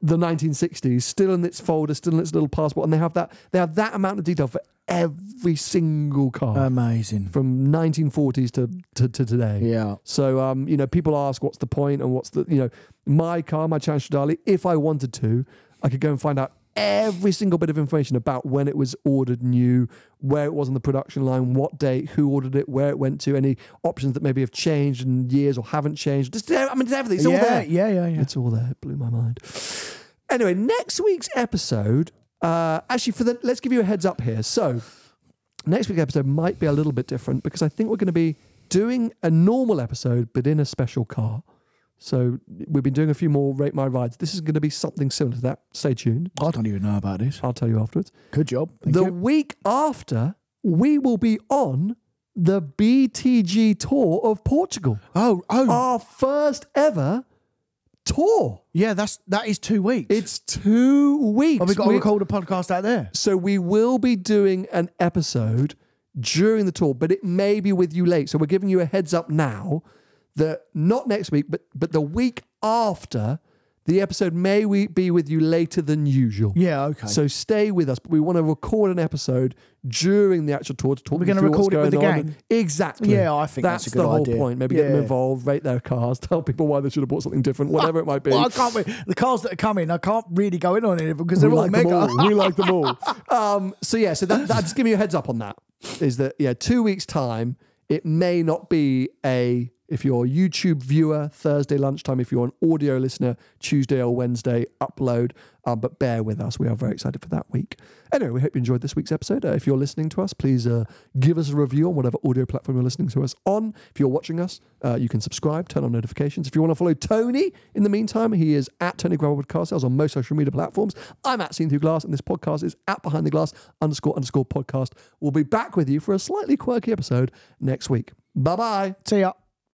A: the 1960s, still in its folder, still in its little passport, and they have that they have that amount of detail for every single car
B: Amazing.
A: from 1940s to, to, to today.
B: Yeah.
A: So, um, you know, people ask what's the point and what's the, you know, my car, my Challenge Stradale, if I wanted to, I could go and find out every single bit of information about when it was ordered new, where it was on the production line, what date, who ordered it, where it went to, any options that maybe have changed in years or haven't changed. Just, I mean, it's everything. It's
B: yeah,
A: all there.
B: yeah, yeah, yeah.
A: It's all there. It blew my mind. Anyway, next week's episode. Uh, actually, for the let's give you a heads up here. So, next week's episode might be a little bit different because I think we're going to be doing a normal episode, but in a special car. So we've been doing a few more rate my rides. This is going to be something similar to that. Stay tuned.
B: I don't even know about this.
A: I'll tell you afterwards.
B: Good job. Thank
A: the
B: you.
A: week after, we will be on the BTG tour of Portugal.
B: Oh, oh,
A: Our first ever tour.
B: yeah. That's that is two weeks.
A: It's two weeks.
B: Have we got to record a podcast out there?
A: So we will be doing an episode during the tour, but it may be with you late. So we're giving you a heads up now that not next week, but but the week after, the episode may we be with you later than usual.
B: Yeah. Okay.
A: So stay with us. But we want to record an episode during the actual tour to talk.
B: We're gonna record it with the gang?
A: Exactly.
B: Yeah, I think that's a good
A: the whole
B: idea.
A: point. Maybe get them involved, rate their cars, tell people why they should have bought something different, whatever it might be.
B: well, I can't. re- The cars that are coming, I can't really go in on it because they're
A: we
B: all
A: like
B: mega.
A: all. We like them all. Um, so yeah, so that, that just give me a heads up on that. Is that yeah, two weeks time, it may not be a if you're a YouTube viewer Thursday lunchtime, if you're an audio listener Tuesday or Wednesday upload, um, but bear with us. We are very excited for that week. Anyway, we hope you enjoyed this week's episode. Uh, if you're listening to us, please uh, give us a review on whatever audio platform you're listening to us on. If you're watching us, uh, you can subscribe, turn on notifications. If you want to follow Tony in the meantime, he is at Tony Gravelwood Car Sales on most social media platforms. I'm at Seen Through Glass, and this podcast is at Behind the Glass underscore underscore podcast. We'll be back with you for a slightly quirky episode next week. Bye bye.
B: See ya.